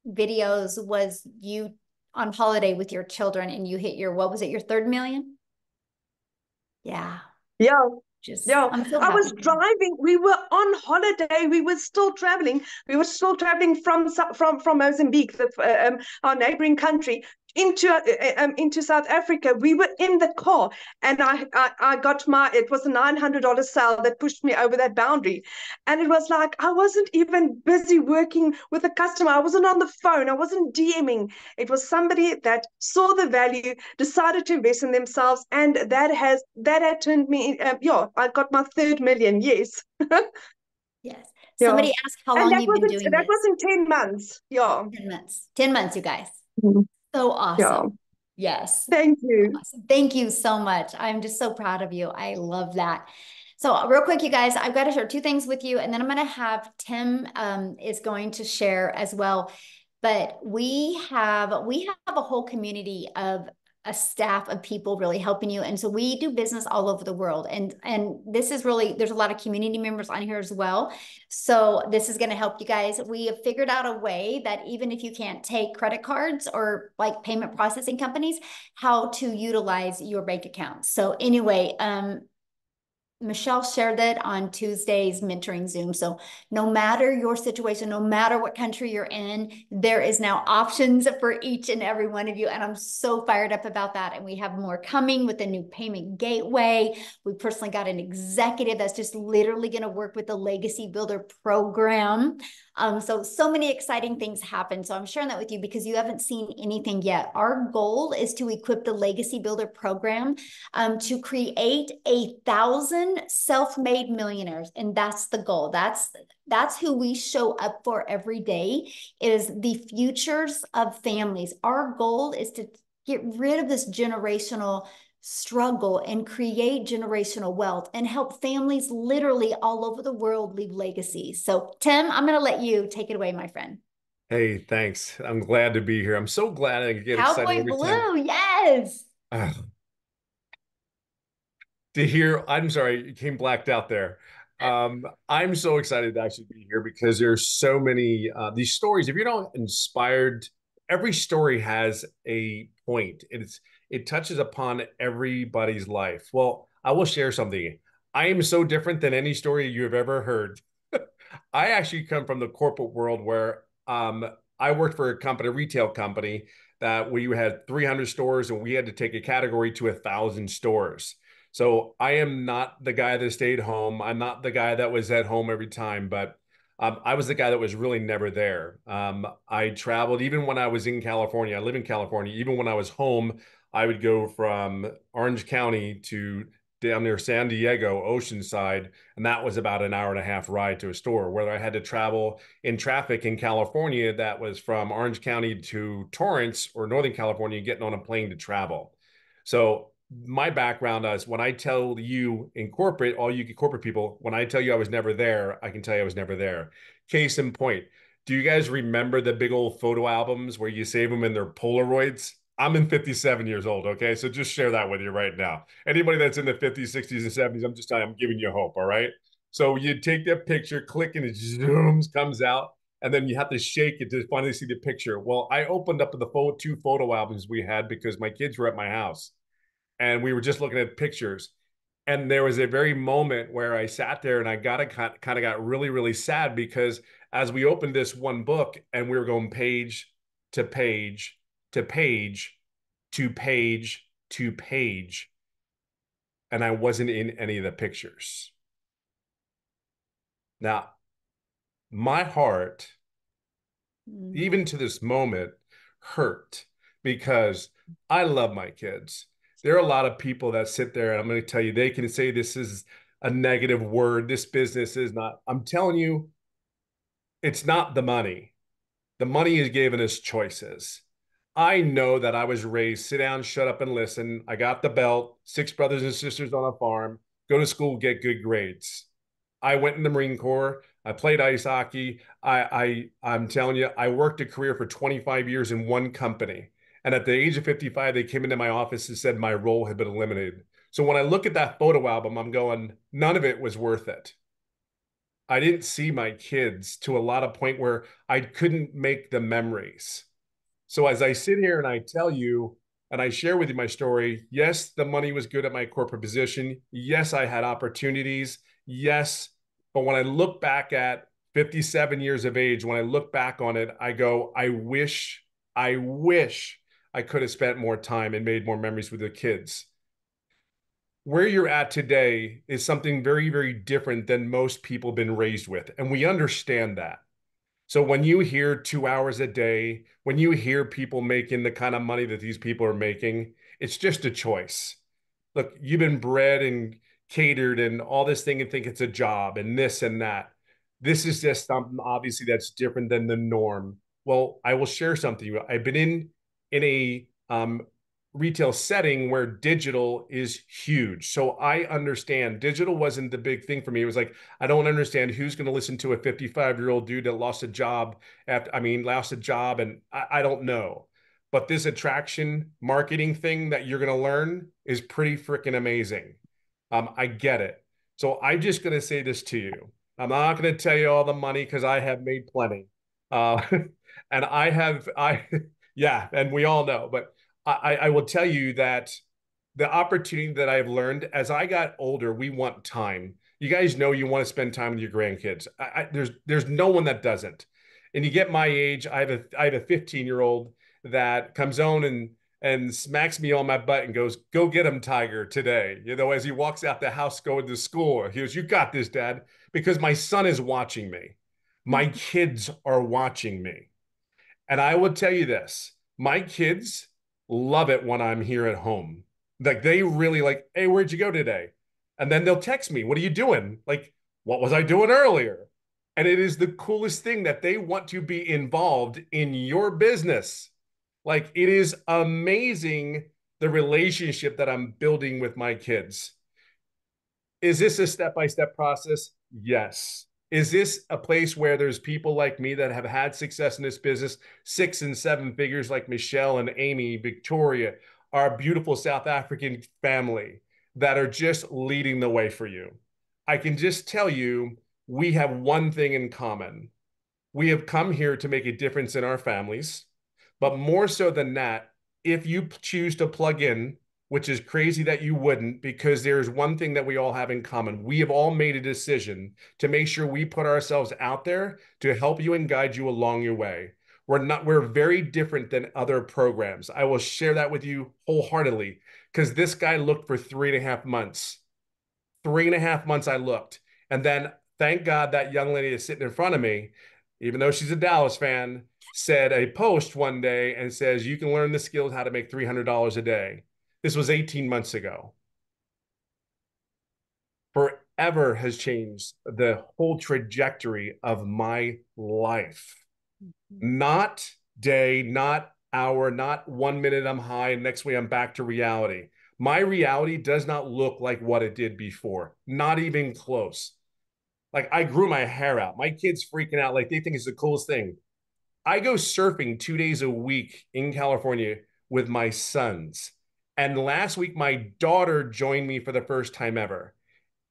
videos was you on holiday with your children, and you hit your what was it? Your third million. Yeah. Yeah. Just, yeah, so I was driving. We were on holiday. We were still traveling. We were still traveling from from from Mozambique, the, uh, um, our neighboring country, into uh, uh, um, into South Africa, we were in the car, and I, I, I got my it was a nine hundred dollar sale that pushed me over that boundary, and it was like I wasn't even busy working with a customer. I wasn't on the phone. I wasn't DMing. It was somebody that saw the value, decided to invest in themselves, and that has that had turned me. Uh, yeah, I got my third million. Yes. [laughs] yes. Somebody asked how long you've been doing that. That was in ten months. Yeah. Ten months. Ten months, you guys. Mm-hmm. So awesome. Yeah. Yes. Thank you. Awesome. Thank you so much. I'm just so proud of you. I love that. So real quick, you guys, I've got to share two things with you, and then I'm going to have Tim um, is going to share as well. But we have we have a whole community of a staff of people really helping you. And so we do business all over the world. And and this is really there's a lot of community members on here as well. So this is going to help you guys. We have figured out a way that even if you can't take credit cards or like payment processing companies how to utilize your bank account. So anyway um Michelle shared that on Tuesday's mentoring Zoom. So no matter your situation, no matter what country you're in, there is now options for each and every one of you. And I'm so fired up about that. And we have more coming with a new payment gateway. We personally got an executive that's just literally going to work with the Legacy Builder program. Um, so, so many exciting things happen. So I'm sharing that with you because you haven't seen anything yet. Our goal is to equip the Legacy Builder program um, to create a thousand self-made millionaires. And that's the goal. That's that's who we show up for every day is the futures of families. Our goal is to get rid of this generational struggle and create generational wealth and help families literally all over the world leave legacies. So, Tim, I'm going to let you take it away, my friend. Hey, thanks. I'm glad to be here. I'm so glad I get Cowboy excited every Blue, time. yes. Uh, to hear, I'm sorry, you came blacked out there. Um, I'm so excited to actually be here because there's so many uh, these stories. If you're not inspired, every story has a point. It's it touches upon everybody's life. Well, I will share something. I am so different than any story you've ever heard. [laughs] I actually come from the corporate world where um, I worked for a company, a retail company, that we had 300 stores and we had to take a category to a thousand stores. So I am not the guy that stayed home. I'm not the guy that was at home every time, but um, I was the guy that was really never there. Um, I traveled even when I was in California. I live in California. Even when I was home, I would go from Orange County to down near San Diego, Oceanside, and that was about an hour and a half ride to a store. Where I had to travel in traffic in California, that was from Orange County to Torrance or Northern California, getting on a plane to travel. So my background is when I tell you in corporate, all you corporate people, when I tell you I was never there, I can tell you I was never there. Case in point, do you guys remember the big old photo albums where you save them in their Polaroids? I'm in 57 years old, okay? So just share that with you right now. Anybody that's in the 50s, 60s, and 70s, I'm just I'm giving you hope, all right? So you take that picture, click, and it zooms, comes out, and then you have to shake it to finally see the picture. Well, I opened up the two photo albums we had because my kids were at my house, and we were just looking at pictures. And there was a very moment where I sat there and I got a kind of got really, really sad because as we opened this one book and we were going page to page to page to page to page, and I wasn't in any of the pictures. Now, my heart, mm. even to this moment, hurt because I love my kids. There are a lot of people that sit there, and I'm going to tell you, they can say this is a negative word. This business is not. I'm telling you, it's not the money. The money is giving us choices. I know that I was raised sit down, shut up, and listen. I got the belt, six brothers and sisters on a farm, go to school, get good grades. I went in the Marine Corps. I played ice hockey. I, I I'm telling you, I worked a career for 25 years in one company. And at the age of 55, they came into my office and said my role had been eliminated. So when I look at that photo album, I'm going, none of it was worth it. I didn't see my kids to a lot of point where I couldn't make the memories. So as I sit here and I tell you and I share with you my story, yes, the money was good at my corporate position. Yes, I had opportunities. Yes, but when I look back at 57 years of age, when I look back on it, I go, I wish, I wish I could have spent more time and made more memories with the kids where you're at today is something very, very different than most people have been raised with. And we understand that. So when you hear two hours a day, when you hear people making the kind of money that these people are making, it's just a choice. Look, you've been bred and catered and all this thing and think it's a job and this and that. This is just something obviously that's different than the norm. Well, I will share something. I've been in in a um, retail setting where digital is huge. So I understand digital wasn't the big thing for me. It was like, I don't understand who's going to listen to a 55 year old dude that lost a job after, I mean, lost a job and I, I don't know. But this attraction marketing thing that you're going to learn is pretty freaking amazing. Um, I get it. So I'm just going to say this to you. I'm not going to tell you all the money because I have made plenty. Uh, [laughs] and I have, I, [laughs] yeah, and we all know, but I, I will tell you that the opportunity that I've learned as I got older, we want time. You guys know you want to spend time with your grandkids. I, I, there's there's no one that doesn't. And you get my age, I have a I have a 15 year old that comes on and and smacks me on my butt and goes, "Go get him, Tiger, today." You know, as he walks out the house going to school, he goes, "You got this, Dad," because my son is watching me. My mm-hmm. kids are watching me, and I will tell you this: my kids love it when I'm here at home. Like they really like, hey, where'd you go today? And then they'll text me, what are you doing? Like, what was I doing earlier? And it is the coolest thing that they want to be involved in your business. Like it is amazing the relationship that I'm building with my kids. Is this a step by step process? Yes. Is this a place where there's people like me that have had success in this business, six and seven figures like Michelle and Amy, Victoria, our beautiful South African family that are just leading the way for you? I can just tell you, we have one thing in common. We have come here to make a difference in our families. But more so than that, if you choose to plug in which is crazy that you wouldn't because there's one thing that we all have in common. We have all made a decision to make sure we put ourselves out there to help you and guide you along your way. We're not we're very different than other programs. I will share that with you wholeheartedly because this guy looked for three and a half months. Three and a half months I looked. And then thank God that young lady is sitting in front of me, even though she's a Dallas fan, said a post one day and says, You can learn the skills how to make $300 a day. This was 18 months ago. Forever has changed the whole trajectory of my life. Mm-hmm. Not day, not hour, not one minute I'm high, and next week I'm back to reality. My reality does not look like what it did before, not even close. Like I grew my hair out. My kids freaking out. Like they think it's the coolest thing. I go surfing two days a week in California with my sons. And last week, my daughter joined me for the first time ever.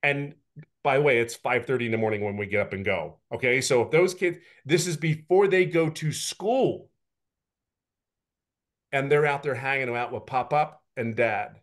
And by the way, it's 5:30 in the morning when we get up and go. Okay. So if those kids, this is before they go to school. And they're out there hanging out with Pop Up and Dad.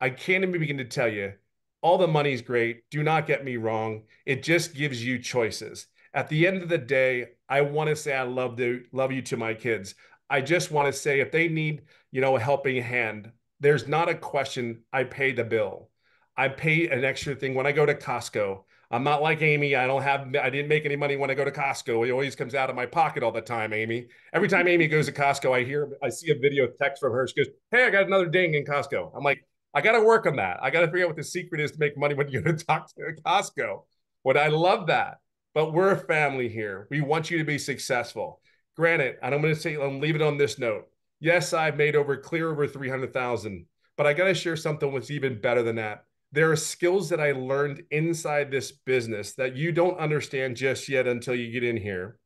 I can't even begin to tell you all the money's great. Do not get me wrong. It just gives you choices. At the end of the day, I want to say I love the love you to my kids. I just want to say if they need, you know, a helping hand, there's not a question. I pay the bill. I pay an extra thing when I go to Costco. I'm not like Amy. I don't have, I didn't make any money when I go to Costco. It always comes out of my pocket all the time, Amy. Every time Amy goes to Costco, I hear, I see a video text from her. She goes, Hey, I got another ding in Costco. I'm like, I got to work on that. I got to figure out what the secret is to make money when you go to [laughs] talk to Costco. But I love that. But we're a family here. We want you to be successful. Granted, and I'm going to say, I'm leave it on this note. Yes, I've made over clear over 300,000, but I got to share something that's even better than that. There are skills that I learned inside this business that you don't understand just yet until you get in here.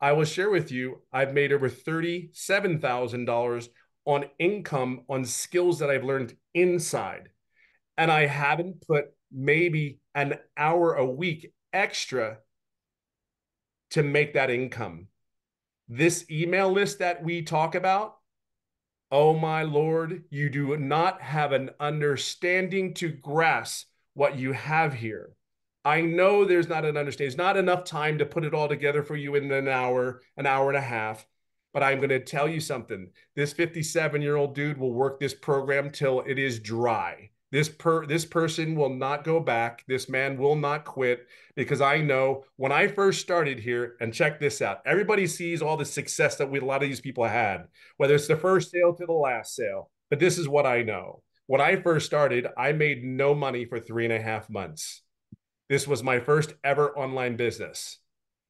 I will share with you, I've made over $37,000 on income on skills that I've learned inside. And I haven't put maybe an hour a week extra to make that income. This email list that we talk about, oh my Lord, you do not have an understanding to grasp what you have here. I know there's not an understanding. There's not enough time to put it all together for you in an hour, an hour and a half. But I'm going to tell you something. This 57 year old dude will work this program till it is dry. This per this person will not go back. This man will not quit because I know when I first started here, and check this out. Everybody sees all the success that we a lot of these people had, whether it's the first sale to the last sale. But this is what I know. When I first started, I made no money for three and a half months. This was my first ever online business.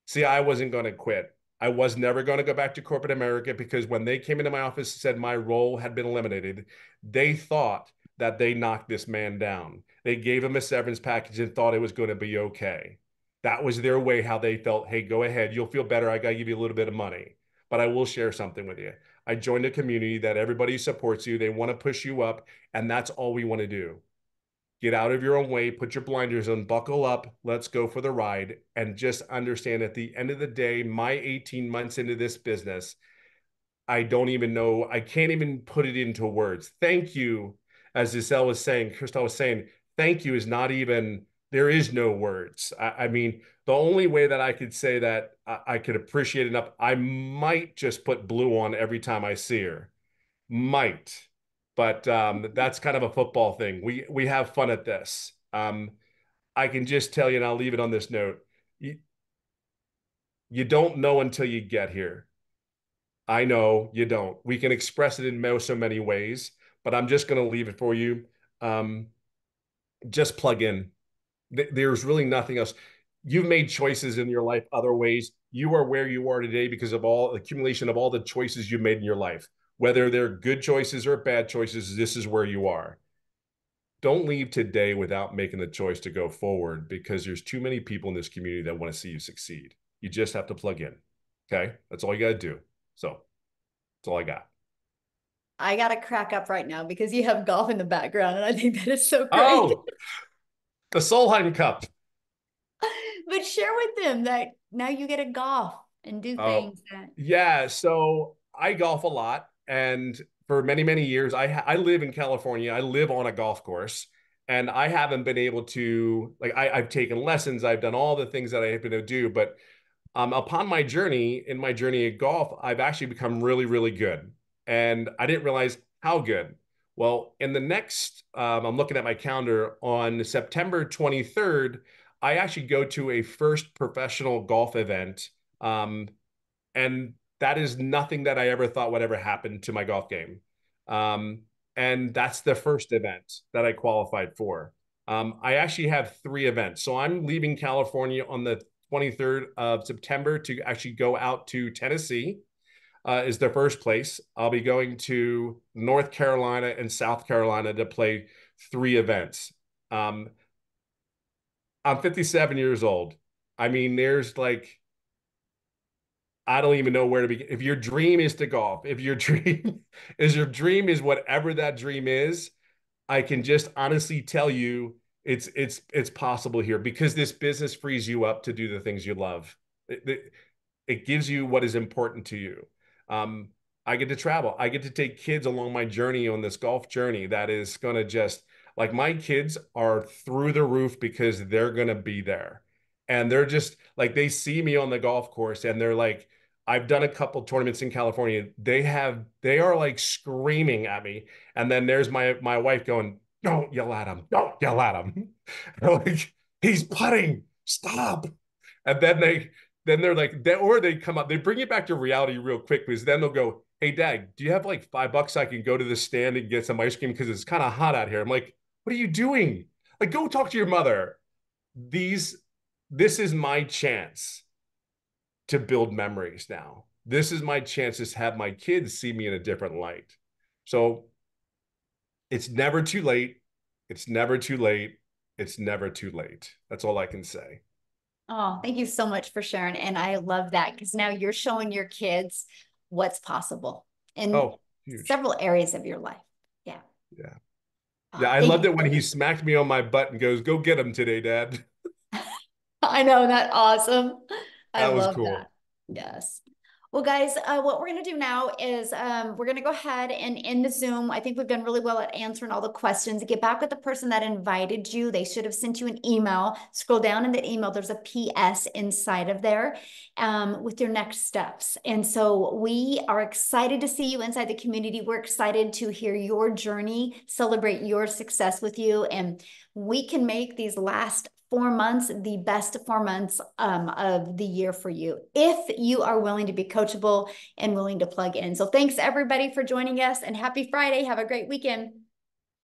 See, I wasn't going to quit. I was never going to go back to corporate America because when they came into my office and said my role had been eliminated, they thought that they knocked this man down. They gave him a severance package and thought it was going to be okay. That was their way how they felt, hey, go ahead, you'll feel better. I got to give you a little bit of money. But I will share something with you. I joined a community that everybody supports you. They want to push you up, and that's all we want to do. Get out of your own way, put your blinders on, buckle up, let's go for the ride, and just understand at the end of the day, my 18 months into this business, I don't even know, I can't even put it into words. Thank you, as Giselle was saying, Crystal was saying, thank you is not even, there is no words. I, I mean, the only way that I could say that I, I could appreciate enough, I might just put blue on every time I see her. Might but um, that's kind of a football thing. We we have fun at this. Um, I can just tell you, and I'll leave it on this note. You, you don't know until you get here. I know you don't. We can express it in so many ways, but I'm just going to leave it for you. Um, just plug in. There's really nothing else. You've made choices in your life other ways. You are where you are today because of all accumulation of all the choices you made in your life whether they're good choices or bad choices, this is where you are. Don't leave today without making the choice to go forward because there's too many people in this community that want to see you succeed. You just have to plug in. Okay. That's all you got to do. So that's all I got. I got to crack up right now because you have golf in the background. And I think that is so great. Oh, the Solheim Cup. [laughs] but share with them that now you get to golf and do oh, things. That... Yeah. So I golf a lot and for many many years i i live in california i live on a golf course and i haven't been able to like I, i've taken lessons i've done all the things that i've been able to do but um, upon my journey in my journey at golf i've actually become really really good and i didn't realize how good well in the next um, i'm looking at my calendar on september 23rd i actually go to a first professional golf event um, and that is nothing that I ever thought would ever happen to my golf game. Um, and that's the first event that I qualified for. Um, I actually have three events. So I'm leaving California on the 23rd of September to actually go out to Tennessee. Uh, is the first place. I'll be going to North Carolina and South Carolina to play three events. Um, I'm 57 years old. I mean, there's like, I don't even know where to begin. If your dream is to golf, if your [laughs] dream is your dream is whatever that dream is, I can just honestly tell you it's it's it's possible here because this business frees you up to do the things you love. It, it, it gives you what is important to you. Um, I get to travel. I get to take kids along my journey on this golf journey that is going to just like my kids are through the roof because they're going to be there. And they're just like, they see me on the golf course and they're like, I've done a couple tournaments in California. They have, they are like screaming at me. And then there's my, my wife going, don't yell at him. Don't yell at him. [laughs] like, he's putting, stop. And then they, then they're like, they, or they come up, they bring it back to reality real quick because then they'll go, Hey, dad, do you have like five bucks I can go to the stand and get some ice cream because it's kind of hot out here? I'm like, what are you doing? Like, go talk to your mother. These, this is my chance to build memories now. This is my chance to have my kids see me in a different light. So it's never too late. It's never too late. It's never too late. That's all I can say. Oh, thank you so much for sharing. And I love that because now you're showing your kids what's possible in oh, several areas of your life. Yeah. Yeah. Yeah, I loved it when he smacked me on my butt and goes, "Go get him today, Dad." [laughs] I know that awesome. I that love cool. that. Yes. Well, guys, uh, what we're going to do now is um, we're going to go ahead and end the Zoom. I think we've done really well at answering all the questions. Get back with the person that invited you. They should have sent you an email. Scroll down in the email. There's a PS inside of there um, with your next steps. And so we are excited to see you inside the community. We're excited to hear your journey, celebrate your success with you. And we can make these last four months the best four months um, of the year for you if you are willing to be coachable and willing to plug in. So thanks everybody for joining us and happy Friday. Have a great weekend.